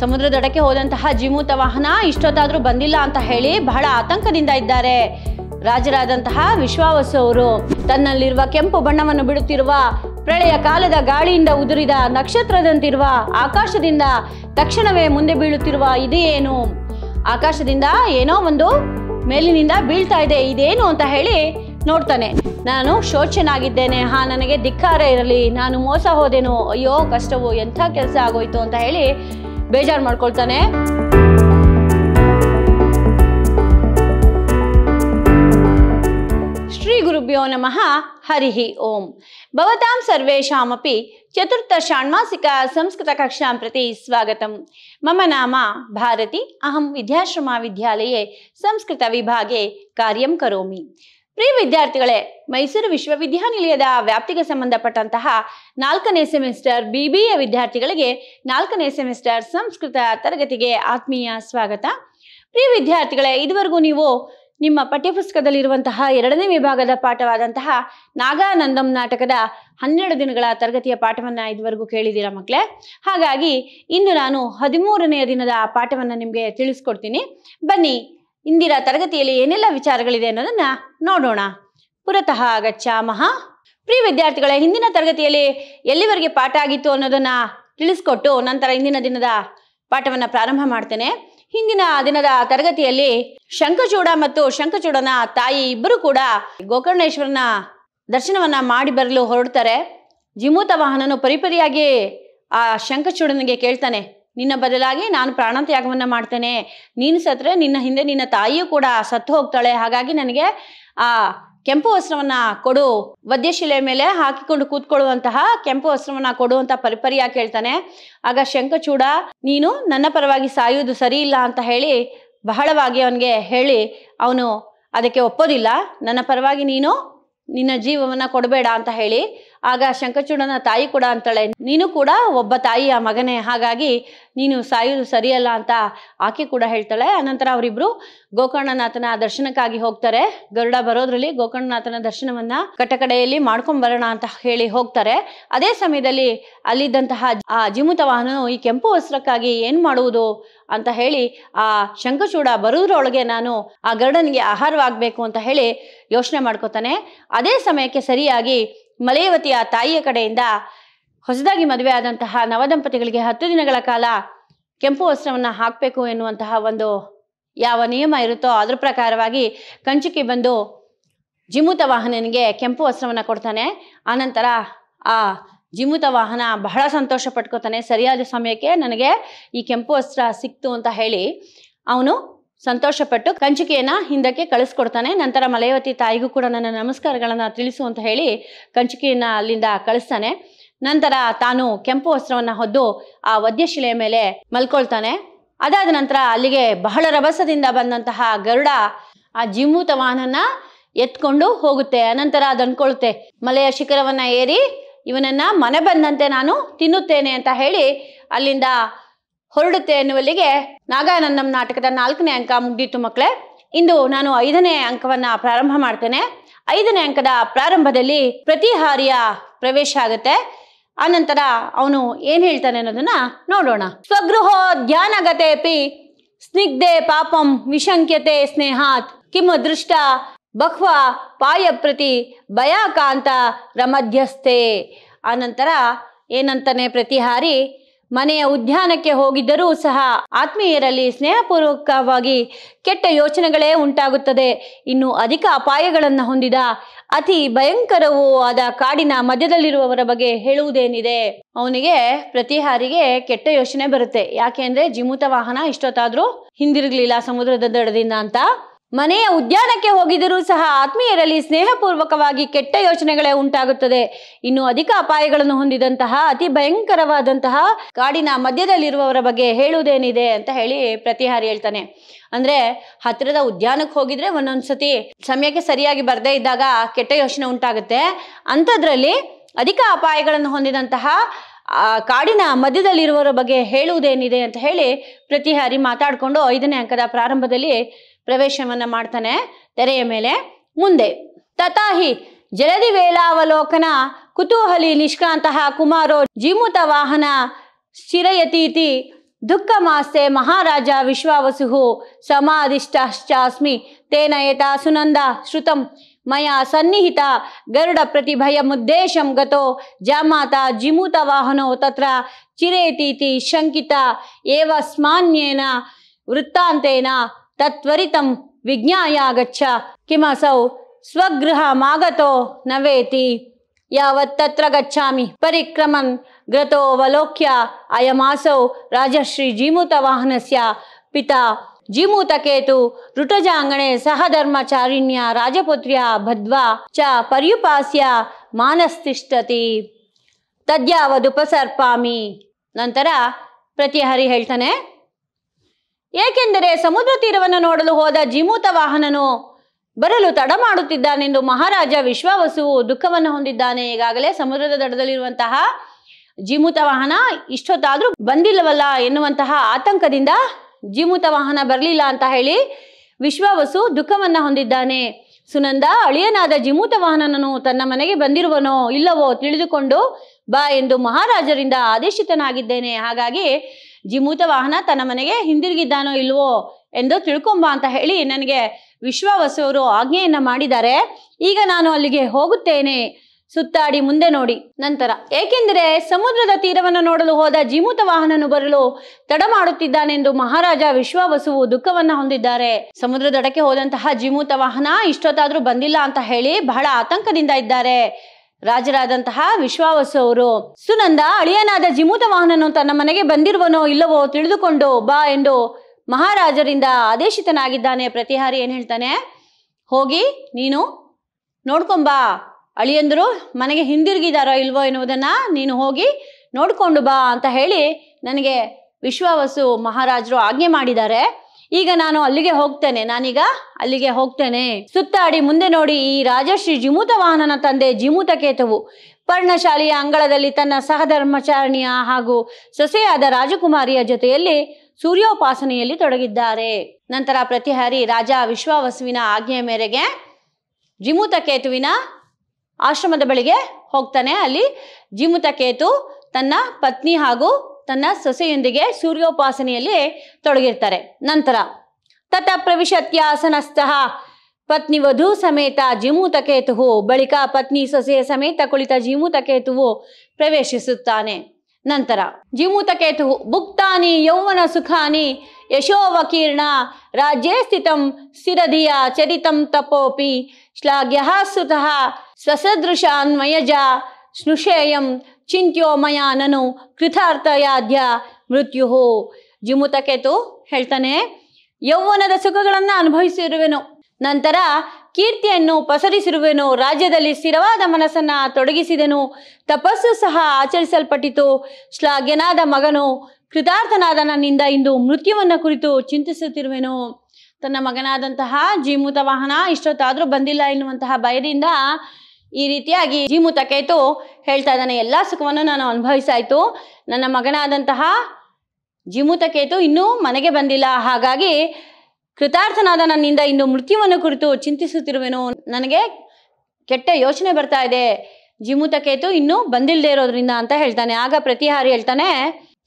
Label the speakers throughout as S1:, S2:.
S1: ಸಮುದ್ರ ದಡಕ್ಕೆ ಹೋದಂತಹ ಜಿಮೂತ ವಾಹನ ಇಷ್ಟೊತ್ತಾದ್ರೂ ಬಂದಿಲ್ಲ ಅಂತ ಹೇಳಿ ಬಹಳ ಆತಂಕದಿಂದ ಇದ್ದಾರೆ. ರಾಜರಾದಂತಹ ವಿಶ್ವಾವಸು ಅವರು ತನ್ನಲ್ಲಿರುವ ಕೆಂಪು ಬಣ್ಣವನ್ನು ಬಿಡುತ್ತಿರುವ ಪ್ರಳಯ ಕಾಲದ ಗಾಳಿಯಿಂದ ಉದುರಿದ ನಕ್ಷತ್ರದಂತಿರುವ ಆಕಾಶದಿಂದ ತಕ್ಷಣವೇ ಮುಂದೆ ಬೀಳುತ್ತಿರುವ ಇದೇನು? ಆಕಾಶದಿಂದ ಏನೋ ಒಂದು ಮೇಲಿನಿಂದ ಬೀಳ್ತಾ ಇದೆ, ಇದೇನು ಅಂತ ಹೇಳಿ ನೋಡ್ತಾನೆ. ನಾನು ಶೋಚನಾಗಿದ್ದೇನೆ ಹಾ, ನನಗೆ ಧಿಕ್ಕಾರ ಇರಲಿ, ನಾನು ಮೋಸ ಹೋದೆನು, ಅಯ್ಯೋ, ಕಷ್ಟವು ಎಂಥ ಕೆಲಸ ಆಗೋಯ್ತು ಅಂತ ಹೇಳಿ ಬೇಜಾರು ಮಾಡ್ಕೊಳ್ತಾನೆ. ಶ್ರೀ ಗುರುಭ್ಯೋ ನಮಃ, ಹರಿಃ ಓಂ. ಭವತಾಂ ಸರ್ವೇಷಾಮಪಿ ಚತುರ್ಥ ಷಾಣ್ಮಾಸಿಕ ಸಂಸ್ಕೃತ ಕಕ್ಷಾಂ ಪ್ರತಿ ಸ್ವಾಗತಂ. ಮಮ ನಾಮ ಭಾರತಿ, ಅಹಂ ವಿದ್ಯಾಶ್ರಮ ವಿದ್ಯಾಲಯೇ ಸಂಸ್ಕೃತ ವಿಭಾಗೆ ಕಾರ್ಯಂ ಕರೋಮಿ. ಪ್ರಿಯ ವಿದ್ಯಾರ್ಥಿಗಳೇ, ಮೈಸೂರು ವಿಶ್ವವಿದ್ಯಾನಿಲಯದ ವ್ಯಾಪ್ತಿಗೆ ಸಂಬಂಧಪಟ್ಟಂತಹ ನಾಲ್ಕನೇ ಸೆಮಿಸ್ಟರ್ ಬಿ ಬಿ ಎ ವಿದ್ಯಾರ್ಥಿಗಳಿಗೆ ನಾಲ್ಕನೇ ಸೆಮಿಸ್ಟರ್ ಸಂಸ್ಕೃತ ತರಗತಿಗೆ ಆತ್ಮೀಯ ಸ್ವಾಗತ. ಪ್ರಿಯ ವಿದ್ಯಾರ್ಥಿಗಳೇ, ಇದುವರೆಗೂ ನೀವು ನಿಮ್ಮ ಪಠ್ಯಪುಸ್ತಕದಲ್ಲಿರುವಂತಹ ಎರಡನೇ ವಿಭಾಗದ ಪಾಠವಾದಂತಹ ನಾಗಾನಂದಂ ನಾಟಕದ ಹನ್ನೆರಡು ದಿನಗಳ ತರಗತಿಯ ಪಾಠವನ್ನು ಇದುವರೆಗೂ ಕೇಳಿದ್ದೀರಾ ಮಕ್ಕಳೇ? ಹಾಗಾಗಿ, ಇಂದು ನಾನು ಹದಿಮೂರನೆಯ ದಿನದ ಪಾಠವನ್ನು ನಿಮಗೆ ತಿಳಿಸ್ಕೊಡ್ತೀನಿ. ಬನ್ನಿ ಇಂದಿನ ತರಗತಿಯಲ್ಲಿ ಏನೆಲ್ಲ ವಿಚಾರಗಳಿದೆ ಅನ್ನೋದನ್ನ ನೋಡೋಣ. ಪುರತಃ ಗಚ್ಚಾಮಹ ಪ್ರಿಯ ವಿದ್ಯಾರ್ಥಿಗಳೇ, ಹಿಂದಿನ ತರಗತಿಯಲ್ಲಿ ಎಲ್ಲಿವರೆಗೆ ಪಾಠ ಆಗಿತ್ತು ಅನ್ನೋದನ್ನ ತಿಳಿಸ್ಕೊಟ್ಟು ನಂತರ ಇಂದಿನ ದಿನದ ಪಾಠವನ್ನ ಪ್ರಾರಂಭ ಮಾಡ್ತೇನೆ. ಹಿಂದಿನ ದಿನದ ತರಗತಿಯಲ್ಲಿ ಶಂಖಚೂಡ ಮತ್ತು ಶಂಖಚೂಡನ ತಾಯಿ ಇಬ್ಬರು ಕೂಡ ಗೋಕರ್ಣೇಶ್ವರನ ದರ್ಶನವನ್ನ ಮಾಡಿ ಬರಲು ಹೊರಡ್ತಾರೆ. ಜಿಮೂತ ವಾಹನನು ಪರಿಪರಿಯಾಗಿ ಆ ಶಂಖಚೂಡನಿಗೆ ಕೇಳ್ತಾನೆ ನಿನ್ನ ಬದಲಾಗಿ ನಾನು ಪ್ರಾಣತ್ಯಾಗವನ್ನು ಮಾಡ್ತೇನೆ. ನೀನು ಸತ್ರೆ, ನಿನ್ನ ಹಿಂದೆ ನಿನ್ನ ತಾಯಿಯೂ ಕೂಡ ಸತ್ತು ಹೋಗ್ತಾಳೆ. ಹಾಗಾಗಿ ನನಗೆ ಆ ಕೆಂಪು ವಸ್ತ್ರವನ್ನ ಕೊಡು. ವದ್ಯಶಿಲೆ ಮೇಲೆ ಹಾಕಿಕೊಂಡು ಕೂತ್ಕೊಳ್ಳುವಂತಹ ಕೆಂಪು ವಸ್ತ್ರವನ್ನ ಕೊಡು ಅಂತ ಪರಿಪರಿಯಾಗಿ ಕೇಳ್ತಾನೆ. ಆಗ ಶಂಕಚೂಡ ನೀನು ನನ್ನ ಪರವಾಗಿ ಸಾಯುವುದು ಸರಿ ಇಲ್ಲ ಅಂತ ಹೇಳಿ ಬಹಳವಾಗಿ ಅವನಿಗೆ ಹೇಳಿ, ಅವನು ಅದಕ್ಕೆ ಒಪ್ಪೋದಿಲ್ಲ. ನನ್ನ ಪರವಾಗಿ ನೀನು ನಿನ್ನ ಜೀವವನ್ನ ಕೊಡಬೇಡ ಅಂತ ಹೇಳಿ, ಆಗ ಶಂಕಚೂಡನ ತಾಯಿ ಕೂಡ ಅಂತಾಳೆ, ನೀನು ಕೂಡ ಒಬ್ಬ ತಾಯಿಯ ಮಗನೇ, ಹಾಗಾಗಿ ನೀನು ಸಾಯುವುದು ಸರಿಯಲ್ಲ ಅಂತ ಆಕೆ ಕೂಡ ಹೇಳ್ತಾಳೆ. ಅನಂತರ ಅವರಿಬ್ರು ಗೋಕರ್ಣನಾಥನ ದರ್ಶನಕ್ಕಾಗಿ ಹೋಗ್ತಾರೆ. ಗರುಡ ಬರೋದ್ರಲ್ಲಿ ಗೋಕರ್ಣನಾಥನ ದರ್ಶನವನ್ನ ಕಟಕಡೆಯಲ್ಲಿ ಮಾಡ್ಕೊಂಡ್ ಬರೋಣ ಅಂತ ಹೇಳಿ ಹೋಗ್ತಾರೆ. ಅದೇ ಸಮಯದಲ್ಲಿ ಅಲ್ಲಿದ್ದಂತಹ ಆ ಜಿಮುತ ವಾಹನನು ಈ ಕೆಂಪು ವಸ್ತ್ರಕ್ಕಾಗಿ ಏನ್ ಮಾಡುವುದು ಅಂತ ಹೇಳಿ ಆ ಶಂಖಚೂಡ ಬರೋದ್ರೊಳಗೆ ನಾನು ಆ ಗರುಡನಿಗೆ ಆಹಾರವಾಗಬೇಕು ಅಂತ ಹೇಳಿ ಯೋಚನೆ ಮಾಡ್ಕೋತಾನೆ. ಅದೇ ಸಮಯಕ್ಕೆ ಸರಿಯಾಗಿ ಮಲಯವತಿಯ ತಾಯಿಯ ಕಡೆಯಿಂದ ಹೊಸದಾಗಿ ಮದುವೆ ಆದಂತಹ ನವದಂಪತಿಗಳಿಗೆ ಹತ್ತು ದಿನಗಳ ಕಾಲ ಕೆಂಪು ವಸ್ತ್ರವನ್ನು ಹಾಕಬೇಕು ಎನ್ನುವಂತಹ ಒಂದು ಯಾವ ನಿಯಮ ಇರುತ್ತೋ ಅದ್ರ ಪ್ರಕಾರವಾಗಿ ಕಂಚುಕಿ ಬಂದು ಜಿಮುತ ವಾಹನನಿಗೆ ಕೆಂಪು ವಸ್ತ್ರವನ್ನು ಕೊಡ್ತಾನೆ. ಆನಂತರ ಆ ಜಿಮುತ ವಾಹನ ಬಹಳ ಸಂತೋಷ ಪಟ್ಕೋತಾನೆ. ಸರಿಯಾದ ಸಮಯಕ್ಕೆ ನನಗೆ ಈ ಕೆಂಪು ವಸ್ತ್ರ ಸಿಕ್ತು ಅಂತ ಹೇಳಿ ಅವನು ಸಂತೋಷಪಟ್ಟು ಕಂಚುಕಿಯನ್ನ ಹಿಂದಕ್ಕೆ ಕಳಿಸ್ಕೊಡ್ತಾನೆ. ನಂತರ ಮಲಯವತಿ ತಾಯಿಗೂ ಕೂಡ ನನ್ನ ನಮಸ್ಕಾರಗಳನ್ನು ತಿಳಿಸು ಅಂತ ಹೇಳಿ ಕಂಚುಕಿಯನ್ನ ಅಲ್ಲಿಂದ ಕಳಿಸ್ತಾನೆ. ನಂತರ ತಾನು ಕೆಂಪು ವಸ್ತ್ರವನ್ನ ಹೊದ್ದು ಆ ವದ್ಯಶಿಲೆಯ ಮೇಲೆ ಮಲ್ಕೊಳ್ತಾನೆ. ಅದಾದ ನಂತರ ಅಲ್ಲಿಗೆ ಬಹಳ ರಭಸದಿಂದ ಬಂದಂತಹ ಗರುಡ ಆ ಜಿಮೂತ ವಾಹನನ ಎತ್ಕೊಂಡು ಹೋಗುತ್ತೆ. ಅನಂತರ ಅದು ಮಲೆಯ ಶಿಖರವನ್ನ ಏರಿ ಇವನನ್ನ ಮನೆ ಬಂದಂತೆ ನಾನು ತಿನ್ನುತ್ತೇನೆ ಅಂತ ಹೇಳಿ ಅಲ್ಲಿಂದ ಹೊರಡುತ್ತೆ ಎನ್ನುವಲ್ಲಿಗೆ ನಾಗಾನಂದಂ ನಾಟಕದ ನಾಲ್ಕನೇ ಅಂಕ ಮುಗ್ದಿತ್ತು ಮಕ್ಕಳೇ. ಇಂದು ನಾನು ಐದನೇ ಅಂಕವನ್ನ ಪ್ರಾರಂಭ ಮಾಡ್ತೇನೆ. ಐದನೇ ಅಂಕದ ಪ್ರಾರಂಭದಲ್ಲಿ ಪ್ರತಿಹಾರಿಯ ಪ್ರವೇಶ ಆಗುತ್ತೆ. ಆನಂತರ ಅವನು ಏನ್ ಹೇಳ್ತಾನೆ ಅನ್ನೋದನ್ನ ನೋಡೋಣ. ಸ್ವಗೃಹೋ ಧ್ಯಾನಗತೆಪಿ ಸ್ನಿಗ್ಧೆ ಪಾಪಂ ವಿಶಂಕ್ಯತೆ ಸ್ನೇಹಾತ್ ಕಿಮ ದೃಷ್ಟ ಬಹ್ವ ಪಾಯಪ್ರತಿ ಭಯಕಾಂತ ರಮಧ್ಯಸ್ಥೆ. ಆನಂತರ ಏನಂತಾನೆ ಪ್ರತಿಹಾರಿ, ಮನೆಯ ಉದ್ಯಾನಕ್ಕೆ ಹೋಗಿದ್ದರೂ ಸಹ ಆತ್ಮೀಯರಲ್ಲಿ ಸ್ನೇಹಪೂರ್ವಕವಾಗಿ ಕೆಟ್ಟ ಯೋಚನೆಗಳೇ ಉಂಟಾಗುತ್ತದೆ. ಇನ್ನು ಅಧಿಕ ಅಪಾಯಗಳನ್ನು ಹೊಂದಿದ ಅತಿ ಭಯಂಕರವೂ ಆದ ಕಾಡಿನ ಮಧ್ಯದಲ್ಲಿರುವವರ ಬಗ್ಗೆ ಹೇಳುವುದೇನಿದೆ? ಅವನಿಗೆ, ಪ್ರತಿಹಾರಿಗೆ ಕೆಟ್ಟ ಯೋಚನೆ ಬರುತ್ತೆ. ಯಾಕೆ ಅಂದ್ರೆ ಜಿಮುತ ವಾಹನ ಇಷ್ಟೊತ್ತಾದ್ರೂ ಹಿಂದಿರುಗ್ಲಿಲ್ಲ ಸಮುದ್ರದ ದಡದಿಂದ ಅಂತ. ಮನೆಯ ಉದ್ಯಾನಕ್ಕೆ ಹೋಗಿದರೂ ಸಹ ಆತ್ಮೀಯರಲ್ಲಿ ಸ್ನೇಹಪೂರ್ವಕವಾಗಿ ಕೆಟ್ಟ ಯೋಚನೆಗಳೇ ಉಂಟಾಗುತ್ತದೆ. ಇನ್ನು ಅಧಿಕ ಅಪಾಯಗಳನ್ನು ಹೊಂದಿದಂತಹ, ಅತಿ ಭಯಂಕರವಾದಂತಹ ಕಾಡಿನ ಮಧ್ಯದಲ್ಲಿರುವವರ ಬಗ್ಗೆ ಹೇಳುವುದೇನಿದೆ ಅಂತ ಹೇಳಿ ಪ್ರತಿಹಾರಿ ಹೇಳ್ತಾನೆ. ಅಂದ್ರೆ ಹತ್ತಿರದ ಉದ್ಯಾನಕ್ಕೆ ಹೋಗಿದ್ರೆ ಒಂದೊಂದ್ಸತಿ ಸಮಯಕ್ಕೆ ಸರಿಯಾಗಿ ಬರ್ದೇ ಇದ್ದಾಗ ಕೆಟ್ಟ ಯೋಚನೆ ಉಂಟಾಗುತ್ತೆ. ಅಂಥದ್ರಲ್ಲಿ ಅಧಿಕ ಅಪಾಯಗಳನ್ನು ಹೊಂದಿದಂತಹ, ಆ, ಕಾಡಿನ ಮಧ್ಯದಲ್ಲಿರುವವರ ಬಗ್ಗೆ ಹೇಳುವುದೇನಿದೆ ಅಂತ ಹೇಳಿ ಪ್ರತಿಹಾರಿ ಮಾತಾಡಿಕೊಂಡು ಐದನೇ ಅಂಕದ ಪ್ರಾರಂಭದಲ್ಲಿ ಪ್ರವೇಶವನ್ನ ಮಾಡ್ತಾನೆ ತೆರೆಯ ಮೇಲೆ. ಮುಂದೆ, ತಥಾಹಿ, ಜಲದಿ ವೇಲಾವಲೋಕನ ಕುತೂಹಲಿ ನಿಷ್ಕಾಂತಹ ಕುಮಾರೋ ಜೀಮುತ ವಾಹನ ಶಿರಯತೀತಿ ದುಃಖಮಾಸ್ತೆ ಮಹಾರಾಜ ವಿಶ್ವಾವಸು ಸಮಾಧಿಷ್ಟಾಸ್ಮಿ ತೇನ ಯಥಾ ಸುನಂದ, ಶ್ರುತಂ, ಮಯ ಸನ್ನಿಹಿತ, ಗರುಡ ಪ್ರತಿಭಯ ಮುದ್ದೇಶಂ ಗತೋ, ಜಾಮಾತ ಜಿಮೂತ ವಾಹನೋ ತತ್ರ ಚಿರೇತೀತಿ ಶಂಕಿತ ಏವ ಸ್ಮಾನ್ಯೇನ ವೃತ್ತಾಂತೇನ ತತ್ವರಿತಂ ವಿಜ್ಞಾಯ ಗಚ್ಚ ಕಿಮಸೌ ಸ್ವಗೃಹಮಾಗತೋ ನವೇತಿ. ಯಾವತ್ತತ್ರ ಗಚ್ಚಾಮಿ ಪರಿಕ್ರಮನ್ ಗ್ರತೋವಲೋಕ್ಯ ಅಯಮಾಸೌ ರಾಜಶ್ರೀ ಜೀಮೂತವಾಹನಸ್ಯ. ಪಿತಾ ಜೀಮೂತಕೇತು ಋಟಜಾಂಗಣೆ ಸಹಧರ್ಮಚಾರಿಣ್ಯ ರಾಜಪುತ್ರ್ಯ ಭದ್ವಾ ಚ ಪರ್ಯುಪಾಸ್ಯ ಮಾನಸ್ತಿಷ್ಠತಿ. ತದ್ಯಾವದುಪಸರ್ಪಾಮಿ. ನಂತರ ಪ್ರತಿಹರಿ ಹೇಳ್ತಾನೆ ಏಕೆಂದರೆ ಸಮುದ್ರ ತೀರವನ್ನು ನೋಡಲು ಹೋದ ಜಿಮೂತ ವಾಹನನು ಬರಲು ತಡ ಮಾಡುತ್ತಿದ್ದಾನೆಂದು ಮಹಾರಾಜ ವಿಶ್ವಾವಸುವು ದುಃಖವನ್ನು ಹೊಂದಿದ್ದಾನೆ. ಈಗಾಗಲೇ ಸಮುದ್ರದ ದಡದಲ್ಲಿರುವಂತಹ ಜಿಮೂತ ವಾಹನ ಇಷ್ಟೊತ್ತಾದ್ರೂ ಬಂದಿಲ್ಲವಲ್ಲ ಎನ್ನುವಂತಹ ಆತಂಕದಿಂದ ಜಿಮೂತ ವಾಹನ ಬರಲಿಲ್ಲ ಅಂತ ಹೇಳಿ ವಿಶ್ವಾವಸು ದುಃಖವನ್ನ ಹೊಂದಿದ್ದಾನೆ. ಸುನಂದ, ಅಳಿಯನಾದ ಜಿಮೂತ ವಾಹನನನು ತನ್ನ ಮನೆಗೆ ಬಂದಿರುವನೋ ಇಲ್ಲವೋ ತಿಳಿದುಕೊಂಡು ಬಾ ಎಂದು ಮಹಾರಾಜರಿಂದ ಆದೇಶಿತನಾಗಿದ್ದೇನೆ. ಹಾಗಾಗಿ ಜಿಮೂತ ವಾಹನ ತನ್ನ ಮನೆಗೆ ಹಿಂದಿರುಗಿದ್ದಾನೋ ಇಲ್ವೋ ಎಂದು ತಿಳ್ಕೊಂಬ ಅಂತ ಹೇಳಿ ನನಗೆ ವಿಶ್ವಾವಸು ಆಜ್ಞೆಯನ್ನ ಮಾಡಿದ್ದಾರೆ. ಈಗ ನಾನು ಅಲ್ಲಿಗೆ ಹೋಗುತ್ತೇನೆ. ಸುತ್ತಾಡಿ ಮುಂದೆ ನೋಡಿ. ನಂತರ, ಏಕೆಂದರೆ ಸಮುದ್ರದ ತೀರವನ್ನು ನೋಡಲು ಹೋದ ಜಿಮೂತ ವಾಹನನು ಬರಲು ತಡ ಮಾಡುತ್ತಿದ್ದಾನೆಂದು ಮಹಾರಾಜ ವಿಶ್ವವಸುವು ದುಃಖವನ್ನ ಹೊಂದಿದ್ದಾರೆ. ಸಮುದ್ರದಡಕ್ಕೆ ಹೋದಂತಹ ಜಿಮೂತ ವಾಹನ ಇಷ್ಟೊತ್ತಾದ್ರೂ ಬಂದಿಲ್ಲ ಅಂತ ಹೇಳಿ ಬಹಳ ಆತಂಕದಿಂದ ಇದ್ದಾರೆ. ರಾಜರಾದಂತಹ ವಿಶ್ವಾವಸು ಅವರು, ಸುನಂದ, ಅಳಿಯನಾದ ಜಿಮೂತ ವಾಹನನು ತನ್ನ ಮನೆಗೆ ಬಂದಿರುವನೋ ಇಲ್ಲವೋ ತಿಳಿದುಕೊಂಡು ಬಾ ಎಂದು ಮಹಾರಾಜರಿಂದ ಆದೇಶಿತನಾಗಿದ್ದಾನೆ. ಪ್ರತಿಹಾರಿ ಏನ್ ಹೇಳ್ತಾನೆ? ಹೋಗಿ, ನೀನು ನೋಡ್ಕೊಂಬಾ ಅಳಿಯಂದರು ಮನೆಗೆ ಹಿಂದಿರುಗಿದಾರೋ ಇಲ್ವೋ ಎನ್ನುವುದನ್ನ ನೀನು ಹೋಗಿ ನೋಡ್ಕೊಂಡು ಬಾ ಅಂತ ಹೇಳಿ ನನಗೆ ವಿಶ್ವಾವಸು ಮಹಾರಾಜರು ಆಜ್ಞೆ ಮಾಡಿದ್ದಾರೆ. ಈಗ ನಾನು ಅಲ್ಲಿಗೆ ಹೋಗ್ತೇನೆ. ನಾನೀಗ ಅಲ್ಲಿಗೆ ಹೋಗ್ತೇನೆ. ಸುತ್ತಾಡಿ ಮುಂದೆ ನೋಡಿ ಈ ರಾಜಶ್ರೀ ಜಿಮೂತ ವಾಹನನ ತಂದೆ ಜಿಮೂತ ಕೇತವು. ಪರ್ಣಶಾಲೆಯ ಅಂಗಳದಲ್ಲಿ ತನ್ನ ಸಹಧರ್ಮಚಾರಣಿಯ ಹಾಗೂ ಸೊಸೆಯಾದ ರಾಜಕುಮಾರಿಯ ಜೊತೆಯಲ್ಲಿ ಸೂರ್ಯೋಪಾಸನೆಯಲ್ಲಿ ತೊಡಗಿದ್ದಾರೆ. ನಂತರ ಪ್ರತಿಹಾರಿ ರಾಜ ವಿಶ್ವಾವಸುವಿನ ಆಜ್ಞೆಯ ಮೇರೆಗೆ ಜಿಮೂತ ಕೇತುವಿನ ಆಶ್ರಮದ ಬಳಿಗೆ ಹೋಗ್ತಾನೆ. ಅಲ್ಲಿ ಜಿಮುತ ಕೇತು ತನ್ನ ಪತ್ನಿ ಹಾಗೂ ತನ್ನ ಸೊಸೆಯೊಂದಿಗೆ ಸೂರ್ಯೋಪಾಸನೆಯಲ್ಲಿ ತೊಡಗಿರ್ತಾರೆ. ನಂತರ ತತ ಪ್ರವಿಶತ್ಯಾಸನಸ್ಥಃ ಪತ್ನಿ ವಧು ಸಮೇತ ಜೀಮೂತ ಕೇತುವು ಬಳಿಕ ಪತ್ನಿ ಸೊಸೆಯ ಸಮೇತ ಕುಳಿತ ಜೀಮೂತ ಕೇತುವು ಪ್ರವೇಶಿಸುತ್ತಾನೆ. ನಂತರ ಜೀಮೂತ ಕೇತು ಭುಕ್ತಾನಿ ಯೌವನ ಸುಖಾನಿ ಯಶೋವಕೀರ್ಣ ರಾಜ್ಯೇ ಸ್ಥಿತಂ ಸ್ಥಿರಧಿಯ ಚರಿತಂ ತಪೋಪಿ, ಶ್ಲಾಘ್ಯ ಸುತಃ ಸ್ವಸದೃಶಾನ್ವಯಜ ಸ್ನುಷೇಯಂ ಚಿಂತ್ಯೋ ಮಯ ಕೃತಾರ್ಥಯಾಧ್ಯ ಕೃತಾರ್ಥಯಾದ್ಯ ಮೃತ್ಯು ಜಿಮುತಕೆತು ಹೇಳ್ತಾನೆ, ಯೌವನದ ಸುಖಗಳನ್ನು ಅನುಭವಿಸಿರುವೆನು, ನಂತರ ಕೀರ್ತಿಯನ್ನು ಪಸರಿಸಿರುವೆನು, ರಾಜ್ಯದಲ್ಲಿ ಸ್ಥಿರವಾದ ಮನಸ್ಸನ್ನ ತೊಡಗಿಸಿದೆನು, ತಪಸ್ಸು ಸಹ ಆಚರಿಸಲ್ಪಟ್ಟಿತು, ಶ್ಲಾಘ್ಯನಾದ ಮಗನು ಕೃತಾರ್ಥನಾದ ನನ್ನಿಂದ ಇಂದು ಮೃತ್ಯುವನ್ನ ಕುರಿತು ಚಿಂತಿಸುತ್ತಿರುವೆನು. ತನ್ನ ಮಗನಾದಂತಹ ಜೀಮೂತ ವಾಹನ ಇಷ್ಟೊತ್ತಾದ್ರೂ ಬಂದಿಲ್ಲ ಎನ್ನುವಂತಹ ಭಯದಿಂದ ಈ ರೀತಿಯಾಗಿ ಜೀಮು ಕೇತು ಹೇಳ್ತಾ ಇದ್ದಾನೆ, ಎಲ್ಲ ಸುಖವನ್ನು ನಾನು ಅನುಭವಿಸಾಯಿತು ನನ್ನ ಮಗನಾದಂತಹ ಜಿಮೂತ ಕೇತು ಇನ್ನೂ ಮನೆಗೆ ಬಂದಿಲ್ಲ. ಹಾಗಾಗಿ ಕೃತಾರ್ಥನಾದ ನನ್ನಿಂದ ಇನ್ನು ಮೃತ್ಯುವನ್ನು ಕುರಿತು ಚಿಂತಿಸುತ್ತಿರುವೆನು. ನನಗೆ ಕೆಟ್ಟ ಯೋಚನೆ ಬರ್ತಾ ಇದೆ. ಜಿಮುತಕೇತು ಇನ್ನೂ ಬಂದಿಲ್ಲದೆ ಇರೋದ್ರಿಂದ ಅಂತ ಹೇಳ್ತಾನೆ. ಆಗ ಪ್ರತಿಹಾರಿ ಹೇಳ್ತಾನೆ,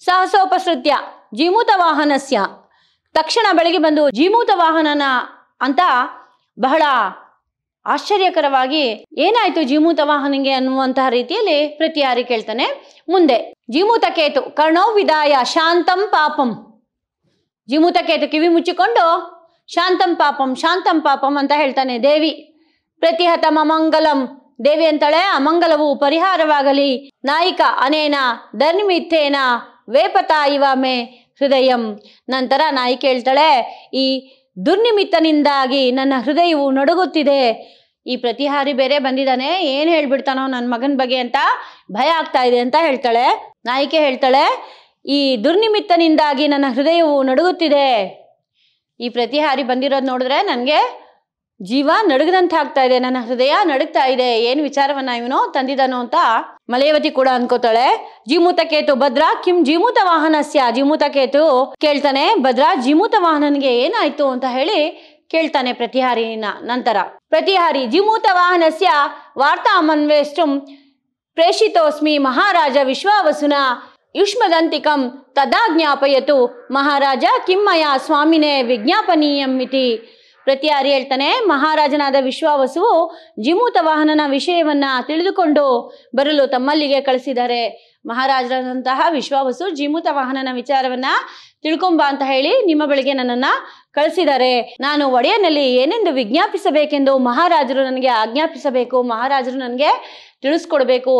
S1: ಸಾಹಸೋಪಸೃತ್ಯ, ಜಿಮೂತ ವಾಹನಸ್ಯ. ತಕ್ಷಣ ಬೆಳಗ್ಗೆ ಬಂದು, ಜೀಮೂತ ವಾಹನನ ಅಂತ ಬಹಳ ಆಶ್ಚರ್ಯಕರವಾಗಿ ಏನಾಯ್ತು ಜೀಮೂತ ವಾಹನಿಗೆ ಅನ್ನುವಂತಹ ರೀತಿಯಲ್ಲಿ ಪ್ರತಿಹಾರಿ ಕೇಳ್ತಾನೆ. ಮುಂದೆ, ಜೀಮೂತ ಕೇತು, ಕರ್ಣೋ ವಿದಾಯ, ಶಾಂತಂ ಪಾಪಂ. ಜೀಮೂತ ಕೇತು ಕಿವಿ ಮುಚ್ಚಿಕೊಂಡು, ಶಾಂತಂ ಪಾಪಂ ಶಾಂತಂ ಪಾಪಂ ಅಂತ ಹೇಳ್ತಾನೆ ದೇವಿ. ಪ್ರತಿಹತಮ ಮಂಗಲಂ. ದೇವಿ ಅಂತಾಳೆ, ಅಮಂಗಲವು ಪರಿಹಾರವಾಗಲಿ. ನಾಯಿಕ, ಅನೇನ ಧರ್ಮಿತ್ತೇನ ವೇಪತಾಯಿವಾಮೆ ಹೃದಯಂ. ನಂತರ ನಾಯಿ ಕೇಳ್ತಾಳೆ, ಈ ದುರ್ನಿಮಿತ್ತನಿಂದಾಗಿ ನನ್ನ ಹೃದಯವು ನಡುಗುತ್ತಿದೆ. ಈ ಪ್ರತಿಹಾರಿ ಬೇರೆ ಬಂದಿದ್ದಾನೆ. ಏನ್ ಹೇಳ್ಬಿಡ್ತಾನೋ ನನ್ನ ಮಗನ ಬಗ್ಗೆ ಅಂತ ಭಯ ಆಗ್ತಾ ಇದೆ ಅಂತ ಹೇಳ್ತಾಳೆ. ನಾಯಿಕೆ ಹೇಳ್ತಾಳೆ. ಈ ದುರ್ನಿಮಿತ್ತನಿಂದಾಗಿ ನನ್ನ ಹೃದಯವು ನಡುಗುತ್ತಿದೆ. ಈ ಪ್ರತಿಹಾರಿ ಬಂದಿರೋದು ನೋಡಿದ್ರೆ ನನಗೆ ಜೀವ ನಡುಗದಂತ ಆಗ್ತಾ ಇದೆ, ನನ್ನ ಹೃದಯ ನಡುಗ್ತಾ ಇದೆ, ಏನ್ ವಿಚಾರವನ್ನ ಇವನು ತಂದಿದ್ದಾನೋ ಅಂತ ಮಲಯವತಿ ಕೂಡ ಅನ್ಕೋತಾಳೆ. ಜೀಮೂತ ಕೇತು ಭದ್ರಾ ಕಿಂ ಜೀಮೂತ ವಾಹನಸ್ಯ, ಜೀಮೂತ ಕೇತು ಕೇಳ್ತಾನೆ, ಭದ್ರಾ ಜೀಮೂತ ವಾಹನನ್ಗೆ ಏನಾಯ್ತು ಅಂತ ಹೇಳಿ ಕೇಳ್ತಾನೆ ಪ್ರತಿಹಾರಿನ ನಂತರ. ಪ್ರತಿಹಾರಿ, ಜೀಮೂತ ವಾಹನಸ್ಯ ವಾರ್ತಾಮನ್ವೇಷ್ಟುಂ ಪ್ರೇಷಿತೋಸ್ಮಿ ಮಹಾರಾಜ ವಿಶ್ವಾವಸುನ ಯುಷ್ಮದಂತಿಕಂ ತದಾ ಜ್ಞಾಪಯತು ಮಹಾರಾಜ ಕಿಮ್ಮಯ ಸ್ವಾಮಿನೇ ವಿಜ್ಞಾಪನೀಯಂ ಇತಿ. ಪ್ರತಿಹಾರಿ ಹೇಳ್ತಾನೆ, ಮಹಾರಾಜನಾದ ವಿಶ್ವಾವಸುವು ಜಿಮೂತ ವಾಹನನ ವಿಷಯವನ್ನ ತಿಳಿದುಕೊಂಡು ಬರಲು ತಮ್ಮಲ್ಲಿಗೆ ಕಳಿಸಿದ್ದಾರೆ ಮಹಾರಾಜರಾದಂತಹ ವಿಶ್ವಾವಸು ಜಿಮೂತ ವಾಹನನ ವಿಚಾರವನ್ನ ತಿಳ್ಕೊಂಬ ಅಂತ ಹೇಳಿ ನಿಮ್ಮ ಬಳಿಗೆ ನನ್ನನ್ನ ಕಳಿಸಿದ್ದಾರೆ ನಾನು ಒಡೆಯನಲ್ಲಿ ಏನೆಂದು ವಿಜ್ಞಾಪಿಸಬೇಕೆಂದು ಮಹಾರಾಜರು ನನಗೆ ಆಜ್ಞಾಪಿಸಬೇಕು. ಮಹಾರಾಜರು ನನಗೆ ತಿಳಿಸ್ಕೊಡ್ಬೇಕು.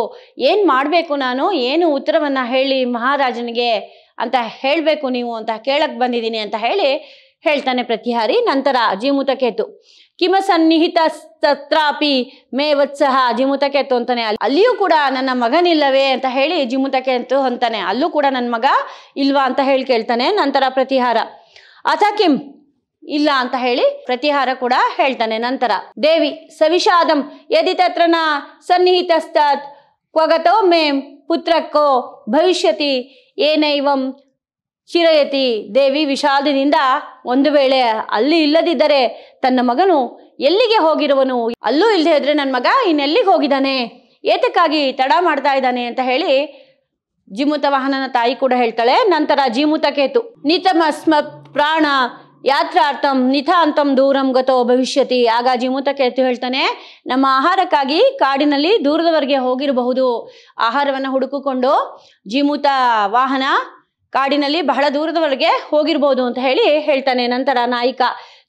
S1: ಏನ್ ಮಾಡಬೇಕು ನಾನು? ಏನು ಉತ್ತರವನ್ನ ಹೇಳಿ ಮಹಾರಾಜನಿಗೆ ಅಂತ ಹೇಳಬೇಕು ನೀವು ಅಂತ ಕೇಳಕ್ ಬಂದಿದ್ದೀನಿ ಅಂತ ಹೇಳಿ ಹೇಳ್ತಾನೆ ಪ್ರತಿಹಾರಿ ನಂತರ ಜಿಮುತಕೇತು ಕಿಮ ಸನ್ನಿಹಿತ ತತ್ರಾಪಿ ಮೇ ವತ್ಸಹ ಜಿಮುತಕೇತು ಅಂತಾನೆ. ಅಲ್- ಅಲ್ಲಿಯೂ ಕೂಡ ನನ್ನ ಮಗನಿಲ್ಲವೇ ಅಂತ ಹೇಳಿ ಜಿಮುತಕೇತು ಅಂತಾನೆ. ಅಲ್ಲೂ ಕೂಡ ನನ್ನ ಮಗ ಇಲ್ವಾ ಅಂತ ಹೇಳಿ ಕೇಳ್ತಾನೆ. ನಂತರ ಪ್ರತಿಹಾರ. ಅಥ ಕಿಂ ಇಲ್ಲ ಅಂತ ಹೇಳಿ ಪ್ರತಿಹಾರ ಕೂಡ ಹೇಳ್ತಾನೆ. ನಂತರ ದೇವಿ, ಸವಿಷಾದಂ, ಯದಿ ತತ್ರ ನ ಸನ್ನಿಹಿತಸ್ತಾತ್, ಕ್ವಗತೋ ಮೇ ಪುತ್ರಕ್ಕೋ ಭವಿಷ್ಯತಿ, ಏನೈವಂ ಚಿರಯತಿ ದೇವಿ ವಿಷಾದದಿಂದ ಒಂದು ವೇಳೆ ಅಲ್ಲಿ ಇಲ್ಲದಿದ್ದರೆ ತನ್ನ ಮಗನು ಎಲ್ಲಿಗೆ ಹೋಗಿರುವನು? ಅಲ್ಲೂ ಇಲ್ಲದೆ ಇದ್ರೆ ನನ್ನ ಮಗ ಇನ್ನೆಲ್ಲಿಗೆ ಹೋಗಿದ್ದಾನೆ? ಏತಕ್ಕಾಗಿ ತಡ ಮಾಡ್ತಾ ಇದ್ದಾನೆ ಅಂತ ಹೇಳಿ ಜಿಮುತ ವಾಹನನ ತಾಯಿ ಕೂಡ ಹೇಳ್ತಾಳೆ, ನಂತರ ಜೀಮೂತ ಕೇತು, ನಿತಮಸ್ಮ ಪ್ರಾಣ ಯಾತ್ರಾರ್ಥಂ ನಿಥಾಂತಂ ದೂರಂ ಗತೋ ಭವಿಷ್ಯತಿ. ಆಗ ಜಿಮುತ ಕೇತು ಹೇಳ್ತಾನೆ, ನಮ್ಮ ಆಹಾರಕ್ಕಾಗಿ ಕಾಡಿನಲ್ಲಿ ದೂರದವರೆಗೆ ಹೋಗಿರಬಹುದು. ಆಹಾರವನ್ನು ಹುಡುಕಿಕೊಂಡು ಜಿಮುತ ವಾಹನ ಕಾಡಿನಲ್ಲಿ ಬಹಳ ದೂರದವರೆಗೆ ಹೋಗಿರ್ಬೋದು ಅಂತ ಹೇಳಿ ಹೇಳ್ತಾನೆ ನಂತರ ನಾಯಿಕ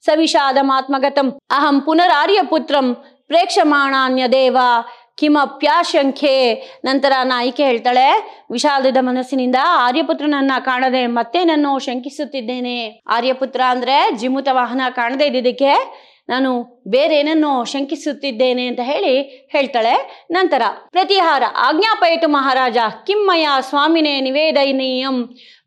S1: ಸವಿಷಾದಮಾತ್ಮಗತಂ ಅಹಂ ಪುನರಾರ್ಯ ಪುತ್ರಂ, ಪ್ರೇಕ್ಷಮಾಣಾನ್ಯ ದೇವ, ಕಿಮಪ್ಯಾಶಂಖ್ಯೆ. ನಂತರ ನಾಯಿಕೆ ಹೇಳ್ತಾಳೆ ವಿಷಾದದ ಮನಸ್ಸಿನಿಂದ ಆರ್ಯಪುತ್ರನನ್ನ ಕಾಣದೆ ಮತ್ತೆ ನಾನು ಶಂಕಿಸುತ್ತಿದ್ದೇನೆ. ಆರ್ಯಪುತ್ರ ಅಂದ್ರೆ ಜಿಮುತ ವಾಹನ ಕಾಣದೇ ಇದ್ದಿದ್ದಕ್ಕೆ ನಾನು ಬೇರೇನನ್ನು ಶಂಕಿಸುತ್ತಿದ್ದೇನೆ ಅಂತ ಹೇಳಿ ಹೇಳ್ತಾಳೆ ನಂತರ, ಪ್ರತಿಹಾರ, ಆಜ್ಞಾಪಯಿತು ಮಹಾರಾಜ ಕಿಮ್ಮಯ ಸ್ವಾಮಿನೇ ನಿವೇದನೀಯಂ.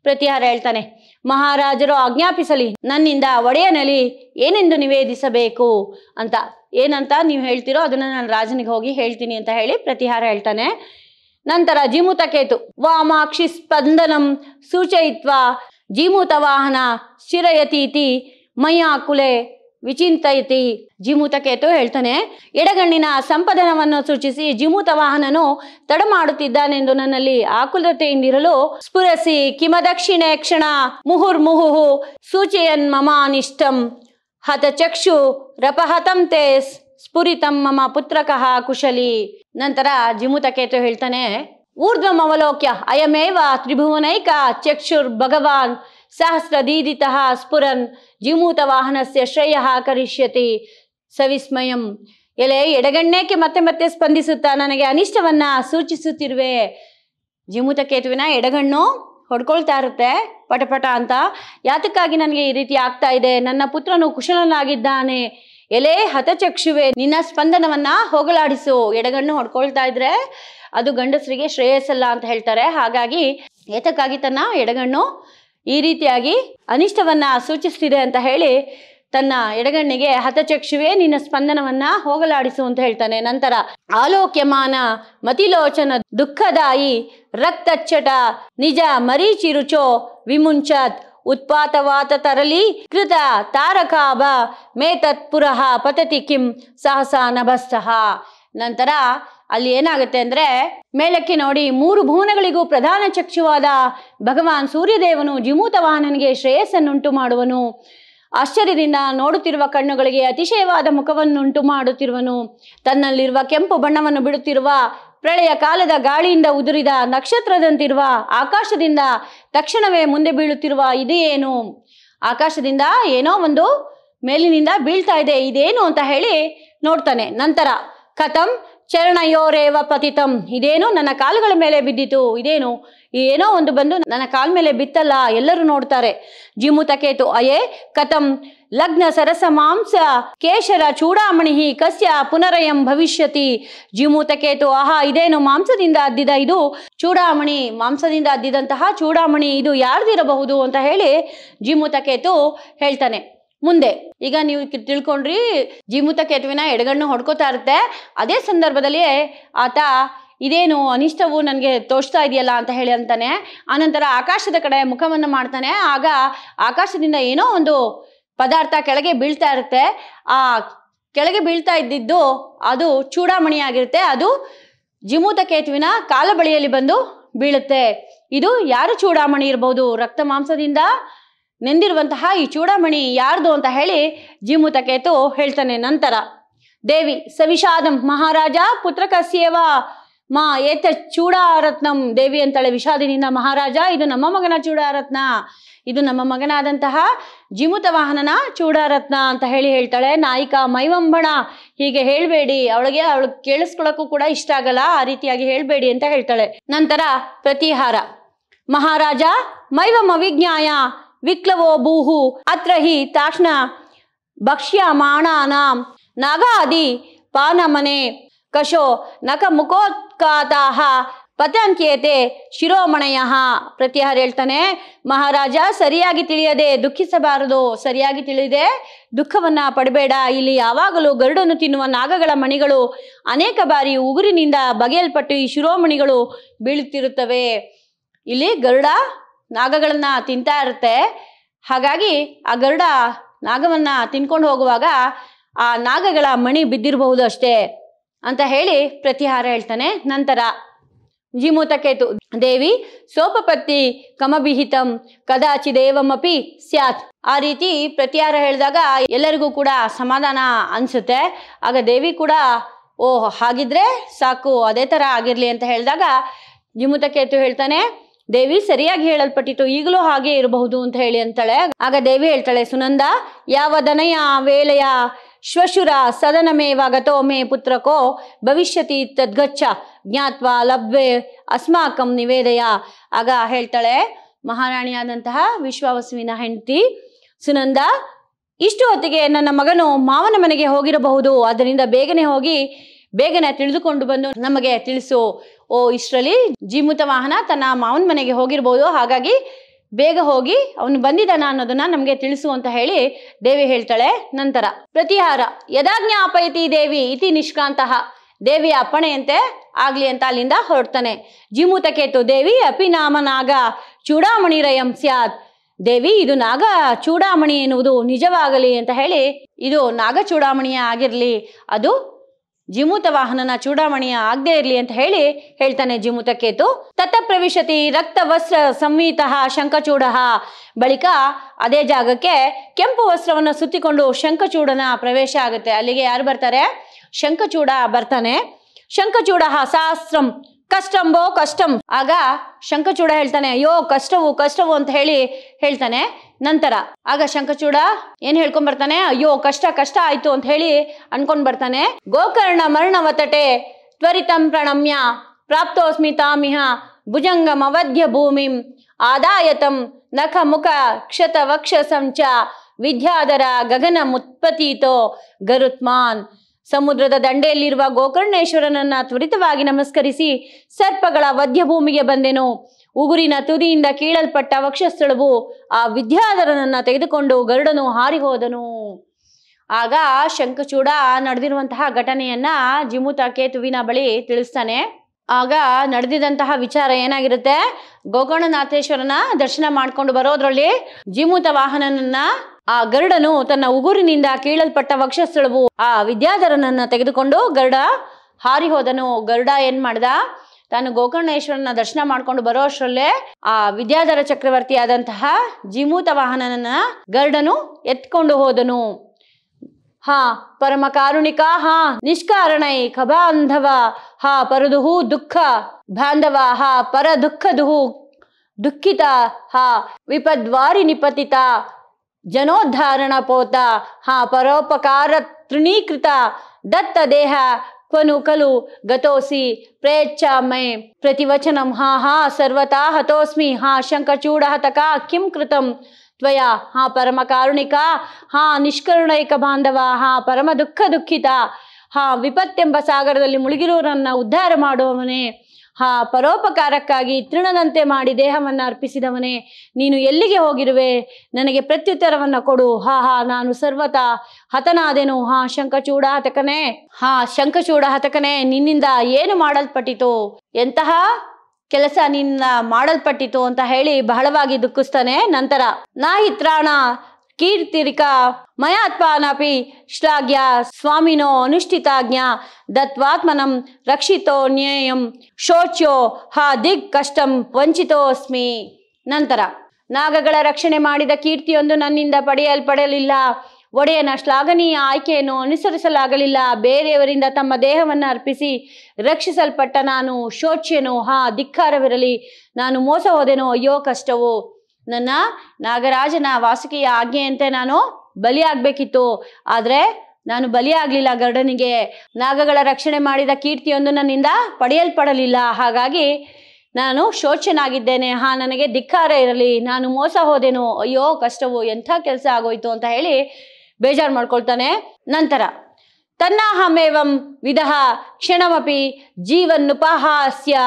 S1: ಪ್ರತಿಹಾರ ಹೇಳ್ತಾನೆ, ಮಹಾರಾಜರು ಆಜ್ಞಾಪಿಸಲಿ, ನನ್ನಿಂದ ಒಡೆಯನಲ್ಲಿ ಏನೆಂದು ನಿವೇದಿಸಬೇಕು? ಅಂತ, ಏನಂತ ನೀವು ಹೇಳ್ತಿರೋ ಅದನ್ನ ನಾನು ರಾಜನಿಗೆ ಹೋಗಿ ಹೇಳ್ತೀನಿ ಅಂತ ಹೇಳಿ ಪ್ರತಿಹಾರ ಹೇಳ್ತಾನೆ. ನಂತರ ಜಿಮುತ ಕೇತು ವಾಮಾಕ್ಷಿ ಸ್ಪಂದನಂ ಸೂಚಯಿತ್ವ ಜೀಮೂತ ವಾಹನ ಶಿರಯತೀತಿ ಮಯ್ಯಾಕುಲೆ ವಿಚಿಂತಯತಿ. ಜಿಮೂತ ಕೇತು ಹೇಳ್ತಾನೆ, ಎಡಗಣ್ಣಿನ ಸಂಪದನವನ್ನು ಸೂಚಿಸಿ ಜಿಮೂತ ವಾಹನನು ತಡ ಮಾಡುತ್ತಿದ್ದಾನೆಂದು ನನ್ನಲ್ಲಿ ಆಕುಲತೆಯಿಂದಿರಲು ಸ್ಫುರಸಿ ಕಿಮದಕ್ಷಿಣೆ ಕ್ಷಣ ಮುಹುರ್ ಮುಹುಹು ಸೂಚಯನ್ ಮಮಾನಿಷ್ಟಂ ಹತಚಕ್ಷು ರಪಹತಂ ತೇಸ್ ಸ್ಫುರಿತಂ ಮಮ ಪುತ್ರಕಃ ಕುಶಲಿ. ನಂತರ ಜಿಮುತಕೇತು ಹೇಳ್ತಾನೆ ಊರ್ಧ್ವಂ ಅವಲೋಕ್ಯ ಅಯಮೇವ ತ್ರಿಭುವನೈಕ ಚಕ್ಷುರ್ ಭಗವಾನ್ ಸಹಸ್ರದೀದಿತಃ ಸ್ಫುರನ್ ಜಿಮೂತ ವಾಹನಸ್ಯ ಶ್ರೇಯ ಕರಿಷ್ಯತಿ ಸವಿಸ್ಮಯಂ. ಎಲೆ ಎಡಗಣ್ಣೇಕೆ ಮತ್ತೆ ಮತ್ತೆ ಸ್ಪಂದಿಸುತ್ತಾ ನನಗೆ ಅನಿಷ್ಟವನ್ನ ಸೂಚಿಸುತ್ತಿರುವೆ. ಜಿಮೂತ ಕೇತುವಿನ ಎಡಗಣ್ಣು ಹೊಡ್ಕೊಳ್ತಾ ಇರುತ್ತೆ. ಪಟಪಟ ಅಂತ. ಯಾತಕ್ಕಾಗಿ ನನಗೆ ಈ ರೀತಿ ಆಗ್ತಾ ಇದೆ? ನನ್ನ ಪುತ್ರನು ಕುಶಲನಾಗಿದ್ದಾನೆ. ಎಲೆ ಹತಚಕ್ಷುವೆ, ನಿನ್ನ ಸ್ಪಂದನವನ್ನ ಹೋಗಲಾಡಿಸು. ಎಡಗಣ್ಣು ಹೊಡ್ಕೊಳ್ತಾ ಇದ್ರೆ ಅದು ಗಂಡಸರಿಗೆ ಶ್ರೇಯಸ್ಸಲ್ಲ ಅಂತ ಹೇಳ್ತಾರೆ. ಹಾಗಾಗಿ ಏತಕ್ಕಾಗಿ ತನ್ನ ಎಡಗಣ್ಣು ಈ ರೀತಿಯಾಗಿ ಅನಿಷ್ಟವನ್ನ ಸೂಚಿಸ್ತಿದೆ ಅಂತ ಹೇಳಿ ತನ್ನ ಎಡಗಣ್ಣಿಗೆ ಹತಚಕ್ಷುವೆ ನಿನ್ನ ಸ್ಪಂದನವನ್ನ ಹೋಗಲಾಡಿಸು ಅಂತ ಹೇಳ್ತಾನೆ. ನಂತರ ಆಲೋಕ್ಯಮಾನ ಮತಿಲೋಚನ ದುಃಖದಾಯಿ ರಕ್ತಚ್ಚಟ ನಿಜ ಮರೀಚಿರುಚೋ ವಿಮುಂಚತ್ ಉತ್ಪಾತವಾತ ತರಲಿ ಕೃತ ತಾರಕಾಭ ಮೇತತ್ ಪುರಃ ಪತತಿ ಕಿಂ ಸಹಸ ನಂತರ ಅಲ್ಲಿ ಏನಾಗುತ್ತೆ ಅಂದ್ರೆ ಮೇಲಕ್ಕೆ ನೋಡಿ ಮೂರು ಭುವನಗಳಿಗೂ ಪ್ರಧಾನ ಚಕ್ಷುವಾದ ಭಗವಾನ್ ಸೂರ್ಯದೇವನು ಜಿಮೂತ ವಾಹನನಿಗೆ ಶ್ರೇಯಸ್ಸನ್ನುಂಟು ಮಾಡುವನು. ಆಶ್ಚರ್ಯದಿಂದ ನೋಡುತ್ತಿರುವ ಕಣ್ಣುಗಳಿಗೆ ಅತಿಶಯವಾದ ಮುಖವನ್ನುಂಟು ಮಾಡುತ್ತಿರುವನು. ತನ್ನಲ್ಲಿರುವ ಕೆಂಪು ಬಣ್ಣವನ್ನು ಬಿಡುತ್ತಿರುವ ಪ್ರಳಯ ಕಾಲದ ಗಾಳಿಯಿಂದ ಉದುರಿದ ನಕ್ಷತ್ರದಂತಿರುವ ಆಕಾಶದಿಂದ ತಕ್ಷಣವೇ ಮುಂದೆ ಬೀಳುತ್ತಿರುವ ಇದೇನು? ಆಕಾಶದಿಂದ ಏನೋ ಒಂದು ಮೇಲಿನಿಂದ ಬೀಳ್ತಾ ಇದೆ, ಇದೇನು ಅಂತ ಹೇಳಿ ನೋಡ್ತಾನೆ. ನಂತರ ಕಥಂ ಚರಣಯೋರೇವ ಪತಿತಂ. ಇದೇನು ನನ್ನ ಕಾಲುಗಳ ಮೇಲೆ ಬಿದ್ದಿತು. ಇದೇನು? ಏನೋ ಒಂದು ಬಂದು ನನ್ನ ಕಾಲ ಮೇಲೆ ಬಿತ್ತಲ್ಲ. ಎಲ್ಲರೂ ನೋಡ್ತಾರೆ. ಜಿಮುತಕೇತು, ಅಯೇ ಕಥಂ. ಲಗ್ನ ಸರಸ ಮಾಂಸ, ಕೇಶರ ಚೂಡಾಮಣಿ ಕಸ್ಯ ಪುನರಯಂ ಭವಿಷ್ಯತಿ. ಜಿಮುತಕೇತು, ಆಹಾ, ಇದೇನು ಮಾಂಸದಿಂದ ಅದ್ದಿದ ಇದು? ಚೂಡಾಮಣಿ, ಮಾಂಸದಿಂದ ಅದ್ದಿದಂತಹ ಚೂಡಾಮಣಿ ಇದು ಯಾರ್ದಿರಬಹುದು ಅಂತ ಹೇಳಿ ಜಿಮುತಕೇತು ಹೇಳ್ತಾನೆ. ಮುಂದೆ. ಈಗ ನೀವು ತಿಳ್ಕೊಂಡ್ರಿ, ಜೀಮೂತ ಕೇತುವಿನ ಎಡಗಣ್ಣು ಹೊಡ್ಕೋತಾ ಇರುತ್ತೆ. ಅದೇ ಸಂದರ್ಭದಲ್ಲಿ ಆತ, ಇದೇನು ಅನಿಷ್ಟವು ನನಗೆ ತೋರಿಸ್ತಾ ಇದೆಯಲ್ಲ ಅಂತ ಹೇಳಿ ಅಂತಾನೆ. ಆನಂತರ ಆಕಾಶದ ಕಡೆ ಮುಖವನ್ನು ಮಾಡ್ತಾನೆ. ಆಗ ಆಕಾಶದಿಂದ ಏನೋ ಒಂದು ಪದಾರ್ಥ ಕೆಳಗೆ ಬೀಳ್ತಾ ಇರುತ್ತೆ. ಆ ಕೆಳಗೆ ಬೀಳ್ತಾ ಇದ್ದಿದ್ದು ಅದು ಚೂಡಾಮಣಿ ಆಗಿರುತ್ತೆ. ಅದು ಜಿಮೂತ ಕೇತುವಿನ ಕಾಲ ಬಳಿಯಲ್ಲಿ ಬಂದು ಬೀಳುತ್ತೆ. ಇದು ಯಾರು ಚೂಡಾಮಣಿ ಇರಬಹುದು ರಕ್ತ ಮಾಂಸದಿಂದ ನೆಂದಿರುವಂತಹ ಈ ಚೂಡಾಮಣಿ ಯಾರ್ದು ಅಂತ ಹೇಳಿ ಜೀಮುತಕೇತು ಹೇಳ್ತಾನೆ ನಂತರ. ದೇವಿ ಸವಿಷಾದಂ ಮಹಾರಾಜ ಪುತ್ರಕಸ್ಯೇವ. ಮಾ ಏತ ಚೂಡಾರತ್ನಂ ದೇವಿ ಅಂತಾಳೆ ವಿಷಾದಿನಿಂದ ಮಹಾರಾಜ, ಇದು ನಮ್ಮ ಮಗನ ಚೂಡಾರತ್ನ. ಇದು ನಮ್ಮ ಮಗನಾದಂತಹ ಜಿಮುತ ವಾಹನನ ಚೂಡಾರತ್ನ ಅಂತ ಹೇಳಿ ಹೇಳ್ತಾಳೆ. ನಾಯಿಕ ಮೈವಂಬಣ, ಹೀಗೆ ಹೇಳಬೇಡಿ. ಅವಳಿಗೆ, ಅವಳು ಕೇಳಿಸ್ಕೊಳಕ್ಕೂ ಕೂಡ ಇಷ್ಟ ಆಗಲ್ಲ, ಆ ರೀತಿಯಾಗಿ ಹೇಳಬೇಡಿ ಅಂತ ಹೇಳ್ತಾಳೆ. ನಂತರ ಪ್ರತಿಹಾರ. ಮಹಾರಾಜ, ಮೈವಂ ಅವಿಜ್ಞಾಯ ವಿಕ್ಲವೋ ಭೂಹು ಅತ್ರ ಹಿ ತಾಕ್ಷ್ಣ ಭಕ್ಷ್ಯಮಾಣಾನಾಂ ನಾಗಾದಿ ಪಾನಮನೆ ಕಶೋ ನಕ ಮುಖೋತ್ಕಾತಾಹ ಪತಂತ್ಯೇತೆ ಶಿರೋಮಣಯ ಪ್ರತಿಹಾರ ಹೇಳ್ತಾನೆ. ಮಹಾರಾಜ, ಸರಿಯಾಗಿ ತಿಳಿಯದೆ ದುಃಖಿಸಬಾರದು. ಸರಿಯಾಗಿ ತಿಳಿದೆ ದುಃಖವನ್ನ ಪಡಬೇಡ. ಇಲ್ಲಿ ಯಾವಾಗಲೂ ಗರುಡನ್ನು ತಿನ್ನುವ ನಾಗಗಳ ಮಣಿಗಳು ಅನೇಕ ಬಾರಿ ಉಗುರಿನಿಂದ ಬಗೆಯಲ್ಪಟ್ಟು ಈ ಶಿರೋಮಣಿಗಳು ಬೀಳುತ್ತಿರುತ್ತವೆ. ಇಲ್ಲಿ ಗರುಡ ನಾಗಗಳನ್ನ ತಿಂತಾ ಇರುತ್ತೆ. ಹಾಗಾಗಿ ಆ ಗರುಡ ನಾಗವನ್ನ ತಿನ್ಕೊಂಡು ಹೋಗುವಾಗ ಆ ನಾಗಗಳ ಮಣಿ ಬಿದ್ದಿರಬಹುದು ಅಷ್ಟೇ ಅಂತ ಹೇಳಿ ಪ್ರತಿಹಾರ ಹೇಳ್ತಾನೆ. ನಂತರ ಜಿಮೂತಕೇತು ದೇವಿ ಸೋಪಪತ್ತಿ ಕಮಬಿಹಿತಂ ಕದಾಚಿದೇವಮಪಿ ಸ್ಯಾತ್. ಆ ರೀತಿ ಪ್ರತಿಹಾರ ಹೇಳಿದಾಗ ಎಲ್ಲರಿಗೂ ಕೂಡ ಸಮಾಧಾನ ಅನ್ಸುತ್ತೆ. ಆಗ ದೇವಿ ಕೂಡ ಓ ಹಾಗಿದ್ರೆ ಸಾಕು, ಅದೇ ತರ ಆಗಿರಲಿ ಅಂತ ಹೇಳಿದಾಗ ಜಿಮುತಕೇತು ಹೇಳ್ತಾನೆ ದೇವಿ ಸರಿಯಾಗಿ ಹೇಳಲ್ಪಟ್ಟಿತು ಈಗಲೂ ಹಾಗೆ ಇರಬಹುದು ಅಂತ ಹೇಳಿ ಅಂತಾಳೆ. ಆಗ ದೇವಿ ಹೇಳ್ತಾಳೆ, ಸುನಂದ, ಯಾವ ದನಯ ವೇಳೆಯ ಶ್ವಶುರ ಸದನಮೇವ ಗತೋ ಮೇ ಪುತ್ರಕೋ ಭವಿಷ್ಯತಿ ತದ್ಗಚ್ಚ, ಜ್ಞಾತ್ವ ಲಭ್ಯ ಅಸ್ಮಾಕಂ ನಿವೇದಯ. ಆಗ ಹೇಳ್ತಾಳೆ, ಮಹಾರಾಣಿಯಾದಂತಹ ವಿಶ್ವಾವಸುವಿನ ಹೆಂಡತಿ, ಸುನಂದ, ಇಷ್ಟು ಹೊತ್ತಿಗೆ ನನ್ನ ಮಗನು ಮಾವನ ಮನೆಗೆ ಹೋಗಿರಬಹುದು. ಅದರಿಂದ ಬೇಗನೆ ಹೋಗಿ, ಬೇಗನೆ ತಿಳಿದುಕೊಂಡು ಬಂದು ನಮಗೆ ತಿಳಿಸು. ಓ, ಇಷ್ಟರಲ್ಲಿ ಜೀಮೂತ ವಾಹನ ತನ್ನ ಮಾವನ ಮನೆಗೆ ಹೋಗಿರ್ಬೋದು. ಹಾಗಾಗಿ ಬೇಗ ಹೋಗಿ ಅವನು ಬಂದಿದ್ದಾನ ಅನ್ನೋದನ್ನ ನಮಗೆ ತಿಳಿಸು ಅಂತ ಹೇಳಿ ದೇವಿ ಹೇಳ್ತಾಳೆ. ನಂತರ, ಪ್ರತಿಹಾರ, ಯದಾಜ್ಞಾಪಯತಿ ದೇವಿ ಇತಿ ನಿಷ್ಕಾಂತಃ. ದೇವಿಯ ಅಪ್ಪಣೆಯಂತೆ ಆಗ್ಲಿ ಅಂತ ಅಲ್ಲಿಂದ ಹೊರಡ್ತಾನೆ. ಜಿಮುತಕೇತು ದೇವಿ ಅಪಿ ನಾಮ ನಾಗ ಚೂಡಾಮಣಿರಯಂ ಸ್ಯಾತ್. ದೇವಿ, ಇದು ನಾಗ ಚೂಡಾಮಣಿ ಎನ್ನುವುದು ನಿಜವಾಗಲಿ ಅಂತ ಹೇಳಿ, ಇದು ನಾಗ ಚೂಡಾಮಣಿಯ ಆಗಿರ್ಲಿ, ಅದು ಜಿಮುತ ವಾಹನನ ಚೂಡಾಮಣಿಯ ಆಗದೆ ಇರಲಿ ಅಂತ ಹೇಳಿ ಹೇಳ್ತಾನೆ ಜಿಮುತಕೇತು ತತ್ತ ಪ್ರವಿಶತಿ ರಕ್ತ ವಸ್ತ್ರ ಸಂಹಿತ ಶಂಖಚೂಡ. ಬಳಿಕ ಅದೇ ಜಾಗಕ್ಕೆ ಕೆಂಪು ವಸ್ತ್ರವನ್ನು ಸುತ್ತಿಕೊಂಡು ಶಂಖಚೂಡನ ಪ್ರವೇಶ ಆಗುತ್ತೆ. ಅಲ್ಲಿಗೆ ಯಾರು ಬರ್ತಾರೆ? ಶಂಖಚೂಡ ಬರ್ತಾನೆ. ಶಂಖಚೂಡ ಸಹಸ್ರಂ. ಕಷ್ಟಂಬೋ ಕಷ್ಟಂ. ಆಗ ಶಂಖಚೂಡ ಹೇಳ್ತಾನೆ, ಅಯ್ಯೋ, ಕಷ್ಟವು ಕಷ್ಟವು ಅಂತ ಹೇಳಿ ಹೇಳ್ತಾನೆ. ನಂತರ ಆಗ ಶಂಖಚೂಡ ಏನ್ ಹೇಳ್ಕೊಂಡ್ ಬರ್ತಾನೆ? ಅಯ್ಯೋ, ಕಷ್ಟ ಕಷ್ಟ ಆಯ್ತು ಅಂತ ಹೇಳಿ ಅನ್ಕೊಂಡ್ ಬರ್ತಾನೆ. ಗೋಕರ್ಣ ಮರ್ಣವತಟೆ ತ್ವರಿತಂ ಪ್ರಣಮ್ಯ ಪ್ರಾಪ್ತೋಸ್ಮಿ ತಾಮಿಹ ಭುಜಂಗಂ ಅವಧ್ಯ ಭೂಮಿಂ ಆದಾಯತಂ ನಖ ಮುಖ ಕ್ಷತ ವಕ್ಷ ಸಂಚ ವಿದ್ಯಾಧರ ಗಗನ ಮುತ್ಪತೀತೋ ಗರುತ್ಮಾನ್. ಸಮುದ್ರದ ದಂಡೆಯಲ್ಲಿರುವ ಗೋಕರ್ಣೇಶ್ವರನನ್ನ ತ್ವರಿತವಾಗಿ ನಮಸ್ಕರಿಸಿ ಸರ್ಪಗಳ ವಧ್ಯಭೂಮಿಗೆ ಬಂದೆನು. ಉಗುರಿನ ತುದಿಯಿಂದ ಕೀಳಲ್ಪಟ್ಟ ವಕ್ಷಸ್ಥಳವು ಆ ವಿದ್ಯಾಧರನನ್ನ ತೆಗೆದುಕೊಂಡು ಗರುಡನು ಹಾರಿ ಹೋದನು ಆಗ ಶಂಖಚೂಡ ನಡೆದಿರುವಂತಹ ಘಟನೆಯನ್ನ ಜಿಮುತ ಕೇತುವಿನ ಬಳಿ ತಿಳಿಸ್ತಾನೆ. ಆಗ ನಡೆದಿದಂತಹ ವಿಚಾರ ಏನಾಗಿರುತ್ತೆ? ಗೋಕರ್ಣನಾಥೇಶ್ವರನ ದರ್ಶನ ಮಾಡ್ಕೊಂಡು ಬರೋದ್ರಲ್ಲಿ ಜಿಮುತ ವಾಹನನನ್ನ ಆ ಗರುಡನು ತನ್ನ ಉಗುರಿನಿಂದ ಕೀಳಲ್ಪಟ್ಟ ವಕ್ಷಸ್ಥಳವು ಆ ವಿದ್ಯಾಧರನನ್ನ ತೆಗೆದುಕೊಂಡು ಗರುಡ ಹಾರಿ ಹೋದನು ಗರುಡ ಏನ್ ಮಾಡ್ದ? ತಾನು ಗೋಕರ್ಣೇಶ್ವರನ ದರ್ಶನ ಮಾಡ್ಕೊಂಡು ಬರೋ ಅಷ್ಟರಲ್ಲೇ ಆ ವಿದ್ಯಾಧರ ಚಕ್ರವರ್ತಿ ಆದಂತಹ ಜಿಮೂತ ವಾಹನನನ್ನ ಗರ್ಡನು ಎತ್ಕೊಂಡು ಹೋದನು. ಹಾ, ಪರಮ ಕಾರುಣಿಕ, ಹಾ, ನಿಷ್ಕಾರಣೈ ಖಬಾಂಧವ ಹಾ, ಪರದುಹು, ದುಃಖ, ಬಾಂಧವ, ಹಾ, ಪರ ದುಃಖದುಹು ದುಃಖಿತ, ಹಾ, ವಿಪದ್ವಾರಿ ನಿಪತಿತ, ಜನೋದ್ಧಾರಣ ಪೋತ, ಹಾ, ಪರೋಪಕಾರ ತೃಣೀಕೃತ, ದತ್ತ ದೇಹ ಕ್ವನು ಖಲು ಗತೋಸಿ ಪ್ರೇಚ್ಛಾಮೈ ಪ್ರತಿವಚನಂ ಹಾ ಹಾ ಸರ್ವತಾ ಹತೋಸ್ಮಿ ಹಾ ಶಂಕಚೂಡ ಹತಕ ಕಿಂ ಕೃತಂ ತ್ವಯ ಹಾ ಪರಮ ಕಾರುಣಿಕ ಹಾ ನಿಷ್ಕರುಣೈಕ ಬಾಂಧವ ಹಾ ಪರಮ ದುಃಖ ದುಃಖಿತ ಹಾ ವಿಪತ್ತೆಂಬ ಸಾಗರದಲ್ಲಿ ಮುಳುಗಿರುವರನ್ನ ಉದ್ಧಾರ ಮಾಡುವವನೇ ಹಾ, ಪರೋಪಕಾರಕ್ಕಾಗಿ ತೃಣದಂತೆ ಮಾಡಿ ದೇಹವನ್ನು ಅರ್ಪಿಸಿದವನೇ, ನೀನು ಎಲ್ಲಿಗೆ ಹೋಗಿರುವೆ? ನನಗೆ ಪ್ರತ್ಯುತ್ತರವನ್ನು ಕೊಡು. ಹಾ ಹಾ, ನಾನು ಸರ್ವತಾ ಹತನಾದೆನು. ಹಾ ಶಂಖಚೂಡ ಹತಕನೇ ಹಾ ಶಂಖಚೂಡ ಹತಕನೇ ನಿನ್ನಿಂದ ಏನು ಮಾಡಲ್ಪಟ್ಟಿತು? ಎಂತಹ ಕೆಲಸ ನಿನ್ನ ಮಾಡಲ್ಪಟ್ಟಿತು ಅಂತ ಹೇಳಿ ಬಹಳವಾಗಿ ದುಃಖಿಸ್ತಾನೆ ನಂತರ. ನಾಹಿತ್ರಾಣ ಕೀರ್ತಿರಿಕಾ ಮಯಾತ್ಪಾನಪಿ ಶ್ಲಾಘ್ಯ ಸ್ವಾಮಿನೋ ಅನುಷ್ಠಿತಾಜ್ಞ ದತ್ವಾತ್ಮನಂ ರಕ್ಷಿತೋ ನ್ಯೇಯಂ ಶೋಚ್ಯೋ ಹಾ ದಿಗ್ ಕಷ್ಟಂ ವಂಚಿತೋಸ್ಮಿ. ನಂತರ, ನಾಗಗಳ ರಕ್ಷಣೆ ಮಾಡಿದ ಕೀರ್ತಿಯೊಂದು ನನ್ನಿಂದ ಪಡೆಯಲ್ಪಡಲಿಲ್ಲ. ಒಡೆಯನ ಶ್ಲಾಘನೀಯ ಆಯ್ಕೆಯನ್ನು ಅನುಸರಿಸಲಾಗಲಿಲ್ಲ. ಬೇರೆಯವರಿಂದ ತಮ್ಮ ದೇಹವನ್ನು ಅರ್ಪಿಸಿ ರಕ್ಷಿಸಲ್ಪಟ್ಟ ನಾನು ಶೋಚ್ಯನು ಹಾ ಧಿಕ್ಕಾರವಿರಲಿ. ನಾನು ಮೋಸ ಹೋದೆನೋ ಅಯ್ಯೋ ಕಷ್ಟವು. ನನ್ನ ನಾಗರಾಜನ ವಾಸುಕಿಯ ಆಜ್ಞೆಯಂತೆ ನಾನು ಬಲಿಯಾಗಬೇಕಿತ್ತು. ಆದರೆ ನಾನು ಬಲಿಯಾಗಲಿಲ್ಲ ಗರುಡನಿಗೆ. ನಾಗಗಳ ರಕ್ಷಣೆ ಮಾಡಿದ ಕೀರ್ತಿಯೊಂದು ನನ್ನಿಂದ ಪಡೆಯಲ್ಪಡಲಿಲ್ಲ. ಹಾಗಾಗಿ ನಾನು ಶೋಚನಾಗಿದ್ದೇನೆ ಹಾ, ನನಗೆ ಧಿಕ್ಕಾರ ಇರಲಿ. ನಾನು ಮೋಸ ಹೋದೆನು. ಅಯ್ಯೋ, ಕಷ್ಟವು ಎಂಥ ಕೆಲಸ ಆಗೋಯ್ತು ಅಂತ ಹೇಳಿ ಬೇಜಾರು ಮಾಡ್ಕೊಳ್ತಾನೆ. ನಂತರ, ತನ್ನಾಹಮೇವಂ ವಿಧ ಕ್ಷಣಮಪಿ ಜೀವನ್ನುಪಹಾಸ್ಯ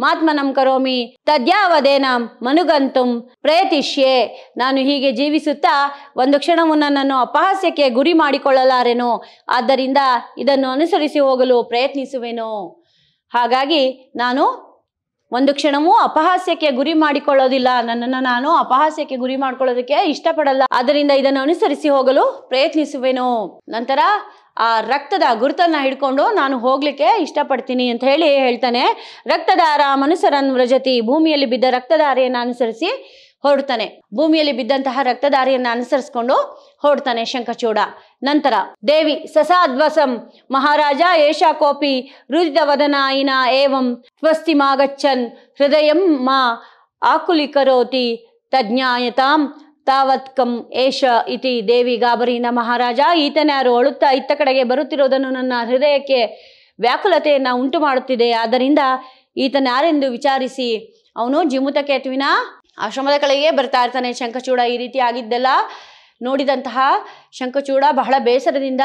S1: ಮಾತ್ಮನಂ ಕರೋಮಿ, ತದ್ಯಾವದೇನ ಮನುಗಂತುಂ ಪ್ರಯತಿಷ್ಯೆ ನಾನು ಹೀಗೆ ಜೀವಿಸುತ್ತಾ ಒಂದು ಕ್ಷಣವು ನನ್ನನ್ನು ಅಪಹಾಸ್ಯಕ್ಕೆ ಗುರಿ ಮಾಡಿಕೊಳ್ಳಲಾರೆನೋ? ಆದ್ದರಿಂದ ಇದನ್ನು ಅನುಸರಿಸಿ ಹೋಗಲು ಪ್ರಯತ್ನಿಸುವೆನು? ಹಾಗಾಗಿ ನಾನು ಒಂದು ಕ್ಷಣವೂ ಅಪಹಾಸ್ಯಕ್ಕೆ ಗುರಿ ಮಾಡಿಕೊಳ್ಳೋದಿಲ್ಲ. ನನ್ನನ್ನು ನಾನು ಅಪಹಾಸ್ಯಕ್ಕೆ ಗುರಿ ಮಾಡ್ಕೊಳ್ಳೋದಕ್ಕೆ ಇಷ್ಟಪಡಲ್ಲ. ಅದರಿಂದ ಇದನ್ನು ಅನುಸರಿಸಿ ಹೋಗಲು ಪ್ರಯತ್ನಿಸುವೆನು. ನಂತರ ಆ ರಕ್ತದ ಗುರುತನ್ನ ಹಿಡ್ಕೊಂಡು ನಾನು ಹೋಗ್ಲಿಕ್ಕೆ ಇಷ್ಟಪಡ್ತೀನಿ ಅಂತ ಹೇಳಿ ಹೇಳ್ತಾನೆ. ರಕ್ತದಾರ ಮನುಸರನ್ ವ್ರಜತಿ. ಭೂಮಿಯಲ್ಲಿ ಬಿದ್ದ ರಕ್ತದಾರಿಯನ್ನು ಅನುಸರಿಸಿ ಹೊರಡ್ತಾನೆ. ಭೂಮಿಯಲ್ಲಿ ಬಿದ್ದಂತಹ ರಕ್ತದಾರಿಯನ್ನು ಅನುಸರಿಸಿಕೊಂಡು ಹೊರಡ್ತಾನೆ ಶಂಖಚೂಡ. ನಂತರ ದೇವಿ ಸಸಾಧ್ವಸಂ, ಮಹಾರಾಜ, ಏಷಾ ಕೋಪಿ ರುದಿತವದನಾಯಿನ ಏವಂ ಸ್ವಸ್ತಿ ಮಾಗಚ್ಚನ್, ಹೃದಯಂ ಮಾ ಆಕುಲಿಕರೋತಿ, ತಜ್ಞಾಯತಾಂ, ತಾವತ್ಕಂ ಏಷ ಇತಿ ದೇವಿ ಗಾಬರಿಯಿಂದ, ಮಹಾರಾಜ ಈತನ್ಯಾರು ಅಳುತ್ತಾ ಇತ್ತ ಕಡೆಗೆ ಬರುತ್ತಿರುವುದನ್ನು ನನ್ನ ಹೃದಯಕ್ಕೆ ವ್ಯಾಕುಲತೆಯನ್ನು ಉಂಟು ಮಾಡುತ್ತಿದೆ ಆದ್ದರಿಂದ ಈತನ ಯಾರೆಂದು ವಿಚಾರಿಸಿ, ಅವನು ಜಿಮುತಕೇತುವಿನ ಆಶ್ರಮದ ಕಡೆಗೆ ಬರ್ತಾ ಇರ್ತಾನೆ ಶಂಖಚೂಡ ಈ ರೀತಿ ಆಗಿದ್ದೆಲ್ಲ ನೋಡಿದಂತಹ ಶಂಖಚೂಡ ಬಹಳ ಬೇಸರದಿಂದ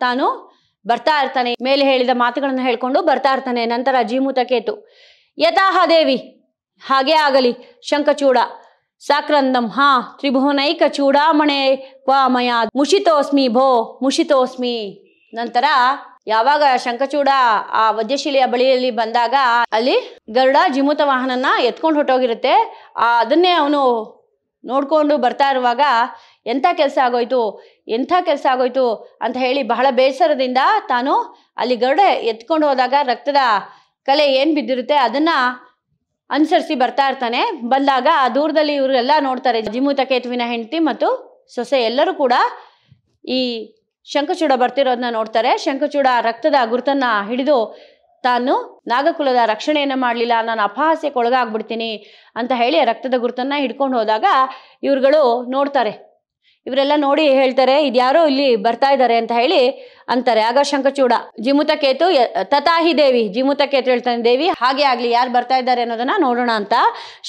S1: ತಾನು ಬರ್ತಾ ಇರ್ತಾನೆ. ಮೇಲೆ ಹೇಳಿದ ಮಾತುಗಳನ್ನು ಹೇಳ್ಕೊಂಡು ಬರ್ತಾ ಇರ್ತಾನೆ. ನಂತರ ಜೀಮುತಕೇತು ಯಥಾಹ ದೇವಿ, ಹಾಗೇ ಆಗಲಿ ಶಂಖಚೂಡ. ಸಾಕ್ರಂದಂ, ಹಾ, ತ್ರಿಭುವನೈಕ ಚೂಡಾಮಣೆ ವಾಮಯ ಮುಷಿತೋಸ್ಮಿ ಭೋ, ಮುಷಿತೋಸ್ಮಿ. ನಂತರ ಯಾವಾಗ ಶಂಖಚೂಡ ಆ ವಜ್ರಶಿಲೆಯ ಬಳಿಯಲ್ಲಿ ಬಂದಾಗ ಅಲ್ಲಿ ಗರುಡ ಜಿಮುತ ವಾಹನನ ಎತ್ಕೊಂಡು ಹೊಟ್ಟೋಗಿರುತ್ತೆ ಆ, ಅದನ್ನೇ ಅವನು ನೋಡ್ಕೊಂಡು ಬರ್ತಾ ಇರುವಾಗ, ಎಂಥ ಕೆಲಸ ಆಗೋಯ್ತು? ಎಂಥ ಕೆಲಸ ಆಗೋಯ್ತು? ಅಂತ ಹೇಳಿ ಬಹಳ ಬೇಸರದಿಂದ ತಾನು ಅಲ್ಲಿ ಗರುಡ ಎತ್ಕೊಂಡು ಹೋದಾಗ ರಕ್ತದ ಕಲೆ ಏನು ಬಿದ್ದಿರುತ್ತೆ ಅದನ್ನ ಅನುಸರಿಸಿ ಬರ್ತಾ ಇರ್ತಾನೆ. ಬಂದಾಗ ದೂರದಲ್ಲಿ ಇವರೆಲ್ಲ ನೋಡ್ತಾರೆ, ಜಿಮುತ ಕೇತುವಿನ ಹೆಂಡತಿ ಮತ್ತು ಸೊಸೆ ಎಲ್ಲರೂ ಕೂಡ ಈ ಶಂಖಚೂಡ ಬರ್ತಿರೋದನ್ನ ನೋಡ್ತಾರೆ. ಶಂಖಚೂಡ ರಕ್ತದ ಗುರುತನ್ನ ಹಿಡಿದು ತಾನು ನಾಗಕುಲದ ರಕ್ಷಣೆಯನ್ನು ಮಾಡಲಿಲ್ಲ, ನಾನು ಅಪಹಾಸ್ಯಕ್ಕೆ ಒಳಗಾಗ್ಬಿಡ್ತೀನಿ ಅಂತ ಹೇಳಿ ರಕ್ತದ ಗುರುತನ್ನ ಹಿಡ್ಕೊಂಡು ಹೋದಾಗ ಇವ್ರುಗಳು ನೋಡ್ತಾರೆ. ಇವರೆಲ್ಲ ನೋಡಿ ಹೇಳ್ತಾರೆ, ಇದ್ಯಾರೋ ಇಲ್ಲಿ ಬರ್ತಾ ಇದ್ದಾರೆ ಅಂತ ಹೇಳಿ ಅಂತಾರೆ. ಆಗ ಶಂಖಚೂಡ, ಜಿಮುತ ಕೇತು ತಥಾಹಿ ದೇವಿ, ಜಿಮುತ ಕೇತು ಹೇಳ್ತಾನೆ ದೇವಿ, ಹಾಗೆ ಆಗಲಿ, ಯಾರು ಬರ್ತಾ ಇದ್ದಾರೆ ಅನ್ನೋದನ್ನ ನೋಡೋಣ ಅಂತ.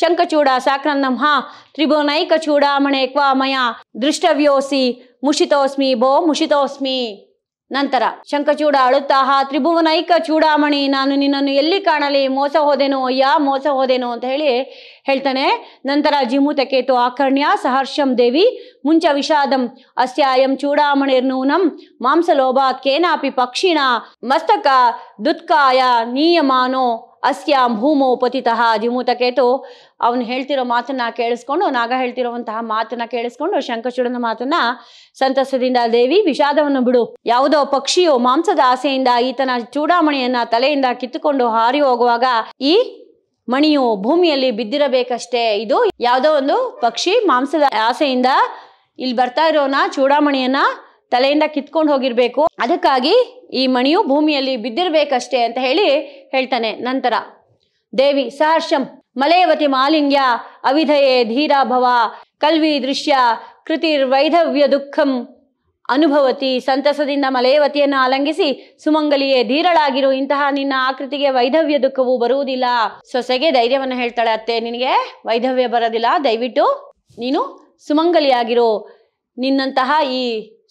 S1: ಶಂಖಚೂಡ ಸಾಕ್ರನ್ನಂ ಹಾ, ತ್ರಿಭುವನೈಕ ಚೂಡಾಮಣೆ ಕ್ವಾಮಯ, ದೃಷ್ಟವ್ಯೋಸಿ ಮುಷಿತೋಸ್ಮಿ ಭೋ ಮುಷಿತೋಸ್ಮಿ. ನಂತರ ಶಂಖಚೂಡ ಅಳುತ್ತಾಹ ತ್ರಿಭುವನೈಕ ಚೂಡಾಮಣಿ, ನಾನು ನಿನ್ನನ್ನು ಎಲ್ಲಿ ಕಾಣಲಿ? ಮೋಸ ಹೋದೆನೋ, ಅಯ್ಯ, ಮೋಸ ಹೋದೆನೋ ಅಂತ ಹೇಳಿ ಹೇಳ್ತಾನೆ. ನಂತರ, ಜಿಮುತ ಕೇತು ಆಕರ್ಣ್ಯ ಸಹರ್ಷಂ ದೇವಿ ಮುಂಚ ವಿಷಾದಂ ಅಸ್ಯಾಯಂ ಚೂಡಾಮಣಿರ್ನೂನಂ ಮಾಂಸಲೋಭಾತ್ ಕೇನಾಪಿ ಪಕ್ಷಿಣ ಮಸ್ತಕ ದುತ್ಕಾಯ ನೀಯಮಾನೋ ಅಸ್ಯಾಂ ಭೂಮೋ ಪತಿತಃ ಜಿಮುತಕೇತು ಅವನು ಹೇಳ್ತಿರೋ ಮಾತನ್ನ ಕೇಳಿಸ್ಕೊಂಡು, ನಾಗ ಹೇಳ್ತಿರೋವಂತಹ ಮಾತನ್ನ ಕೇಳಿಸ್ಕೊಂಡು ಶಂಕಚೂಡನ ಮಾತನ್ನ ಸಂತಸದಿಂದ, ದೇವಿ ವಿಷಾದವನ್ನು ಬಿಡು. ಯಾವುದೋ ಪಕ್ಷಿಯು ಮಾಂಸದ ಆಸೆಯಿಂದ ಈತನ ಚೂಡಾಮಣಿಯನ್ನ ತಲೆಯಿಂದ ಕಿತ್ತುಕೊಂಡು ಹಾರಿ ಹೋಗುವಾಗ ಈ ಮಣಿಯು ಭೂಮಿಯಲ್ಲಿ ಬಿದ್ದಿರಬೇಕಷ್ಟೇ. ಇದು ಯಾವುದೋ ಒಂದು ಪಕ್ಷಿ ಮಾಂಸದ ಆಸೆಯಿಂದ ಇಲ್ಲಿ ಬರ್ತಾ ಇರೋನ ಚೂಡಾಮಣಿಯನ್ನ ತಲೆಯಿಂದ ಕಿತ್ಕೊಂಡು ಹೋಗಿರ್ಬೇಕು. ಅದಕ್ಕಾಗಿ ಈ ಮಣಿಯು ಭೂಮಿಯಲ್ಲಿ ಬಿದ್ದಿರ್ಬೇಕಷ್ಟೇ ಅಂತ ಹೇಳಿ ಹೇಳ್ತಾನೆ ನಂತರ. ದೇವಿ ಸಹರ್ಷಂ. ಮಲಯವತಿ ಮಾಲಿಂಗ್ಯ ಅವಿಧಯೇ ಧೀರಾಭವ ಕಲ್ವಿ ದೃಶ್ಯ ಕೃತಿರ್ವೈಧವ್ಯ ದುಃಖಂ. ಅನುಭವತಿ ಸಂತಸದಿಂದ ಮಲಯವತಿಯನ್ನು ಆಲಂಗಿಸಿ ಸುಮಂಗಲಿಯೇ ಧೀರಳಾಗಿರು. ಇಂತಹ ನಿನ್ನ ಆಕೃತಿಗೆ ವೈಧವ್ಯ ದುಃಖವು ಬರುವುದಿಲ್ಲ. ಸೊಸೆಗೆ ಧೈರ್ಯವನ್ನು ಹೇಳ್ತಾಳೆ ಅತ್ತೆ, ನಿನಗೆ ವೈಧವ್ಯ ಬರೋದಿಲ್ಲ. ದಯವಿಟ್ಟು ನೀನು ಸುಮಂಗಲಿಯಾಗಿರು. ನಿನ್ನಂತಹ ಈ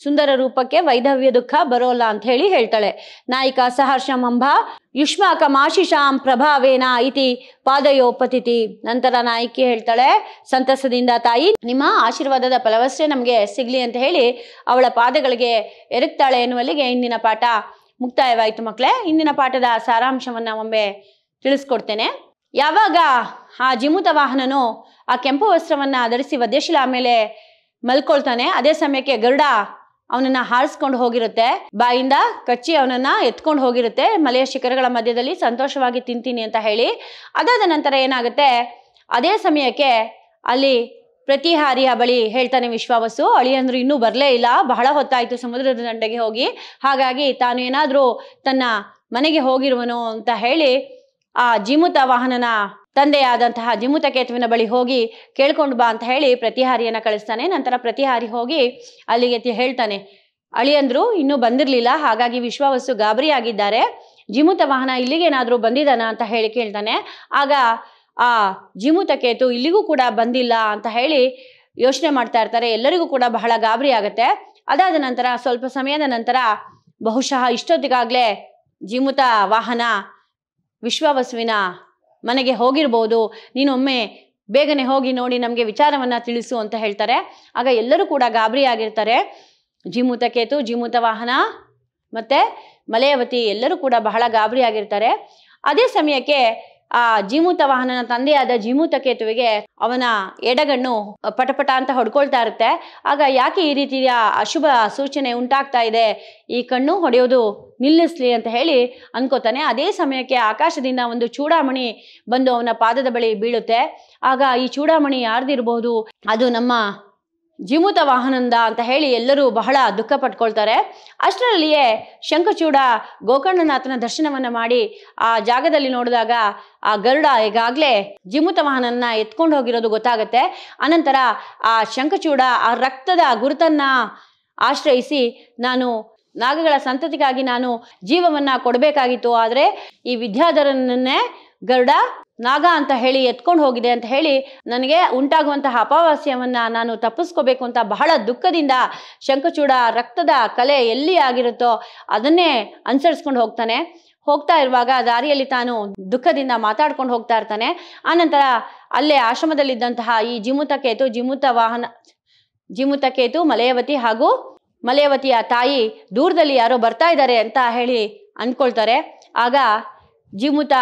S1: ಸುಂದರ ರೂಪಕ್ಕೆ ವೈಧವ್ಯ ದುಃಖ ಬರೋಲ್ಲ ಅಂತ ಹೇಳಿ ಹೇಳ್ತಾಳೆ. ನಾಯಿಕ ಸಹರ್ಷಮಂಭ ಯುಷ್ಮಾಕಮಾಶಿಷಾಂ ಪ್ರಭಾವೇನ ಇತಿ ಪಾದಯೋಪತಿಥಿ ನಂತರ ನಾಯಕಿ ಹೇಳ್ತಾಳೆ, ಸಂತಸದಿಂದ ತಾಯಿ, ನಿಮ್ಮ ಆಶೀರ್ವಾದದ ಫಲವಷ್ಟೇ ನಮಗೆ ಸಿಗ್ಲಿ ಅಂತ ಹೇಳಿ ಅವಳ ಪಾದಗಳಿಗೆ ಎರಗ್ತಾಳೆ ಎನ್ನುವಲ್ಲಿಗೆ ಇಂದಿನ ಪಾಠ ಮುಕ್ತಾಯವಾಯಿತು ಮಕ್ಕಳೇ ಇಂದಿನ ಪಾಠದ ಸಾರಾಂಶವನ್ನು ಒಮ್ಮೆ ತಿಳಿಸ್ಕೊಡ್ತೇನೆ. ಯಾವಾಗ ಆ ಜಿಮುತ ವಾಹನನು ಆ ಕೆಂಪು ವಸ್ತ್ರವನ್ನ ಧರಿಸಿ ವದ್ಯಶಿಲ ಮೇಲೆ ಮಲ್ಕೊಳ್ತಾನೆ. ಅದೇ ಸಮಯಕ್ಕೆ ಗರುಡ ಅವನನ್ನ ಹಾರಿಸ್ಕೊಂಡು ಹೋಗಿರುತ್ತೆ. ಬಾಯಿಂದ ಕಚ್ಚಿ ಅವನನ್ನ ಎತ್ಕೊಂಡು ಹೋಗಿರುತ್ತೆ. ಮಲೆಯ ಶಿಖರಗಳ ಮಧ್ಯದಲ್ಲಿ ಸಂತೋಷವಾಗಿ ತಿಂತೀನಿ ಅಂತ ಹೇಳಿ. ಅದಾದ ನಂತರ ಏನಾಗುತ್ತೆ? ಅದೇ ಸಮಯಕ್ಕೆ ಅಲ್ಲಿ ಪ್ರತಿಹಾರಿಯ ಬಳಿ ಹೇಳ್ತಾನೆ ವಿಶ್ವಾವಸು. ಅಳಿಯಂದ್ರು ಇನ್ನೂ ಬರಲೇ ಇಲ್ಲ. ಬಹಳ ಹೊತ್ತಾಯಿತು ಸಮುದ್ರದ ದಂಡೆಗೆ ಹೋಗಿ. ಹಾಗಾಗಿ ತಾನು ಏನಾದರೂ ತನ್ನ ಮನೆಗೆ ಹೋಗಿರುವನು ಅಂತ ಹೇಳಿ ಆ ಜಿಮುತ ವಾಹನನ ತಂದೆಯಾದಂತಹ ಜಿಮುತ ಕೇತುವಿನ ಬಳಿ ಹೋಗಿ ಕೇಳ್ಕೊಂಡು ಬಾ ಅಂತ ಹೇಳಿ ಪ್ರತಿಹಾರಿಯನ್ನ ಕಳಿಸ್ತಾನೆ. ನಂತರ ಪ್ರತಿಹಾರಿ ಹೋಗಿ ಅಲ್ಲಿಗೆ ಹೇಳ್ತಾನೆ ಅಳಿಯಂದ್ರು ಇನ್ನೂ ಬಂದಿರಲಿಲ್ಲ, ಹಾಗಾಗಿ ವಿಶ್ವಾವಸ್ತು ಗಾಬರಿಯಾಗಿದ್ದಾರೆ. ಜಿಮುತ ವಾಹನ ಇಲ್ಲಿಗೇನಾದರೂ ಬಂದಿದ್ದಾನ ಅಂತ ಹೇಳಿ ಕೇಳ್ತಾನೆ. ಆಗ ಆ ಜಿಮುತ ಕೇತು ಇಲ್ಲಿಗೂ ಕೂಡ ಬಂದಿಲ್ಲ ಅಂತ ಹೇಳಿ ಯೋಚನೆ ಮಾಡ್ತಾ ಇರ್ತಾರೆ. ಎಲ್ಲರಿಗೂ ಕೂಡ ಬಹಳ ಗಾಬರಿ ಆಗುತ್ತೆ. ಅದಾದ ನಂತರ ಸ್ವಲ್ಪ ಸಮಯದ ನಂತರ ಬಹುಶಃ ಇಷ್ಟೊತ್ತಿಗಾಗಲೇ ಜಿಮುತ ವಾಹನ ವಿಶ್ವವಸುವಿನ ಮನೆಗೆ ಹೋಗಿರ್ಬೋದು. ನೀನೊಮ್ಮೆ ಬೇಗನೆ ಹೋಗಿ ನೋಡಿ ನಮಗೆ ವಿಚಾರವನ್ನು ತಿಳಿಸು ಅಂತ ಹೇಳ್ತಾರೆ. ಆಗ ಎಲ್ಲರೂ ಕೂಡ ಗಾಬರಿ ಆಗಿರ್ತಾರೆ. ಜಿಮುತ ಕೇತು ಜೀಮೂತ ವಾಹನ ಮತ್ತು ಮಲಯವತಿ ಎಲ್ಲರೂ ಕೂಡ ಬಹಳ ಗಾಬರಿ ಆಗಿರ್ತಾರೆ. ಅದೇ ಸಮಯಕ್ಕೆ ಆ ಜೀಮೂತ ವಾಹನನ ತಂದೆಯಾದ ಜೀಮೂತ ಕೇತುವಿಗೆ ಅವನ ಎಡಗಣ್ಣು ಪಟಪಟ ಅಂತ ಹೊಡ್ಕೊಳ್ತಾ ಇರುತ್ತೆ. ಆಗ ಯಾಕೆ ಈ ರೀತಿಯ ಅಶುಭ ಸೂಚನೆ ಉಂಟಾಗ್ತಾ ಇದೆ? ಈ ಕಣ್ಣು ಹೊಡೆಯೋದು ನಿಲ್ಲಿಸ್ಲಿ ಅಂತ ಹೇಳಿ ಅನ್ಕೋತಾನೆ. ಅದೇ ಸಮಯಕ್ಕೆ ಆಕಾಶದಿಂದ ಒಂದು ಚೂಡಾಮಣಿ ಬಂದು ಅವನ ಪಾದದ ಬಳಿ ಬೀಳುತ್ತೆ. ಆಗ ಈ ಚೂಡಾಮಣಿ ಯಾರ್ದಿರಬಹುದು ಅದು ನಮ್ಮ ಜಿಮುತ ವಾಹನಂದ ಅಂತ ಹೇಳಿ ಎಲ್ಲರೂ ಬಹಳ ದುಃಖ ಪಟ್ಕೊಳ್ತಾರೆ. ಅಷ್ಟರಲ್ಲಿಯೇ ಶಂಖಚೂಡ ಗೋಕರ್ಣನಾಥನ ದರ್ಶನವನ್ನ ಮಾಡಿ ಆ ಜಾಗದಲ್ಲಿ ನೋಡಿದಾಗ ಆ ಗರುಡ ಈಗಾಗಲೇ ಜಿಮುತ ವಾಹನನ್ನ ಎತ್ಕೊಂಡು ಹೋಗಿರೋದು ಗೊತ್ತಾಗತ್ತೆ. ಅನಂತರ ಆ ಶಂಖಚೂಡ ಆ ರಕ್ತದ ಗುರುತನ್ನ ಆಶ್ರಯಿಸಿ ನಾನು ನಾಗಗಳ ಸಂತತಿಗಾಗಿ ನಾನು ಜೀವವನ್ನ ಕೊಡಬೇಕಾಗಿತ್ತು. ಆದರೆ ಈ ವಿದ್ಯಾಧರನನ್ನೇ ಗರುಡ ನಾಗ ಅಂತ ಹೇಳಿ ಎತ್ಕೊಂಡು ಹೋಗಿದೆ ಅಂತ ಹೇಳಿ ನನಗೆ ಉಂಟಾಗುವಂತಹ ಅಪವಾಸ್ಯವನ್ನು ನಾನು ತಪ್ಪಿಸ್ಕೋಬೇಕು ಅಂತ ಬಹಳ ದುಃಖದಿಂದ ಶಂಖಚೂಡ ರಕ್ತದ ಕಲೆ ಎಲ್ಲಿ ಆಗಿರುತ್ತೋ ಅದನ್ನೇ ಅನುಸರಿಸ್ಕೊಂಡು ಹೋಗ್ತಾನೆ. ಹೋಗ್ತಾ ಇರುವಾಗ ದಾರಿಯಲ್ಲಿ ತಾನು ದುಃಖದಿಂದ ಮಾತಾಡ್ಕೊಂಡು ಹೋಗ್ತಾ ಇರ್ತಾನೆ. ಆನಂತರ ಅಲ್ಲೇ ಆಶ್ರಮದಲ್ಲಿದ್ದಂತಹ ಈ ಜಿಮುತ ಕೇತು, ಜಿಮುತ ವಾಹನ, ಜಿಮುತ ಕೇತು, ಮಲಯವತಿ ಹಾಗೂ ಮಲಯವತಿಯ ತಾಯಿ ದೂರದಲ್ಲಿ ಯಾರೋ ಬರ್ತಾ ಇದ್ದಾರೆ ಅಂತ ಹೇಳಿ ಅಂದ್ಕೊಳ್ತಾರೆ. ಆಗ ಜಿಮುತ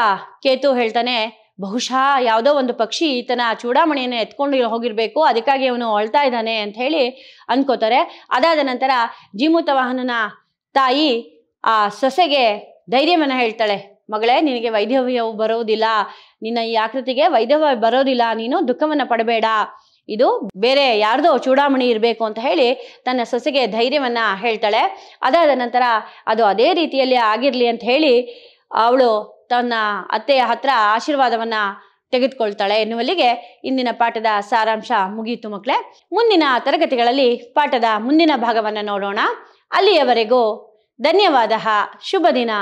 S1: ಕೇತು ಹೇಳ್ತಾನೆ ಬಹುಶಃ ಯಾವುದೋ ಒಂದು ಪಕ್ಷಿ ಈತನ ಚೂಡಾಮಣಿಯನ್ನು ಎತ್ಕೊಂಡು ಹೋಗಿರ್ಬೇಕು, ಅದಕ್ಕಾಗಿ ಅವನು ಅಳ್ತಾ ಇದ್ದಾನೆ ಅಂತ ಹೇಳಿ ಅನ್ಕೋತಾರೆ. ಅದಾದ ನಂತರ ಜೀಮೂತ ವಾಹನನ ತಾಯಿ ಆ ಸೊಸೆಗೆ ಧೈರ್ಯವನ್ನ ಹೇಳ್ತಾಳೆ, ಮಗಳೇ, ನಿನಗೆ ವೈದ್ಯವ್ಯವು ಬರೋದಿಲ್ಲ, ನಿನ್ನ ಈ ಆಕೃತಿಗೆ ವೈದ್ಯವ ಬರೋದಿಲ್ಲ, ನೀನು ದುಃಖವನ್ನು ಪಡಬೇಡ, ಇದು ಬೇರೆ ಯಾರ್ದೋ ಚೂಡಾಮಣಿ ಇರಬೇಕು ಅಂತ ಹೇಳಿ ತನ್ನ ಸೊಸೆಗೆ ಧೈರ್ಯವನ್ನ ಹೇಳ್ತಾಳೆ. ಅದಾದ ನಂತರ ಅದು ಅದೇ ರೀತಿಯಲ್ಲಿ ಆಗಿರಲಿ ಅಂತ ಹೇಳಿ ಅವಳು ತನ್ನ ಅತ್ತೆಯ ಹತ್ರ ಆಶೀರ್ವಾದವನ್ನ ತೆಗೆದುಕೊಳ್ತಾಳೆ ಎನ್ನುವಲ್ಲಿಗೆ ಇಂದಿನ ಪಾಠದ ಸಾರಾಂಶ ಮುಗಿಯಿತು ಮಕ್ಕಳೇ ಮುಂದಿನ ತರಗತಿಗಳಲ್ಲಿ ಪಾಠದ ಮುಂದಿನ ಭಾಗವನ್ನು ನೋಡೋಣ. ಅಲ್ಲಿಯವರೆಗೂ ಧನ್ಯವಾದ ಶುಭ ದಿನ.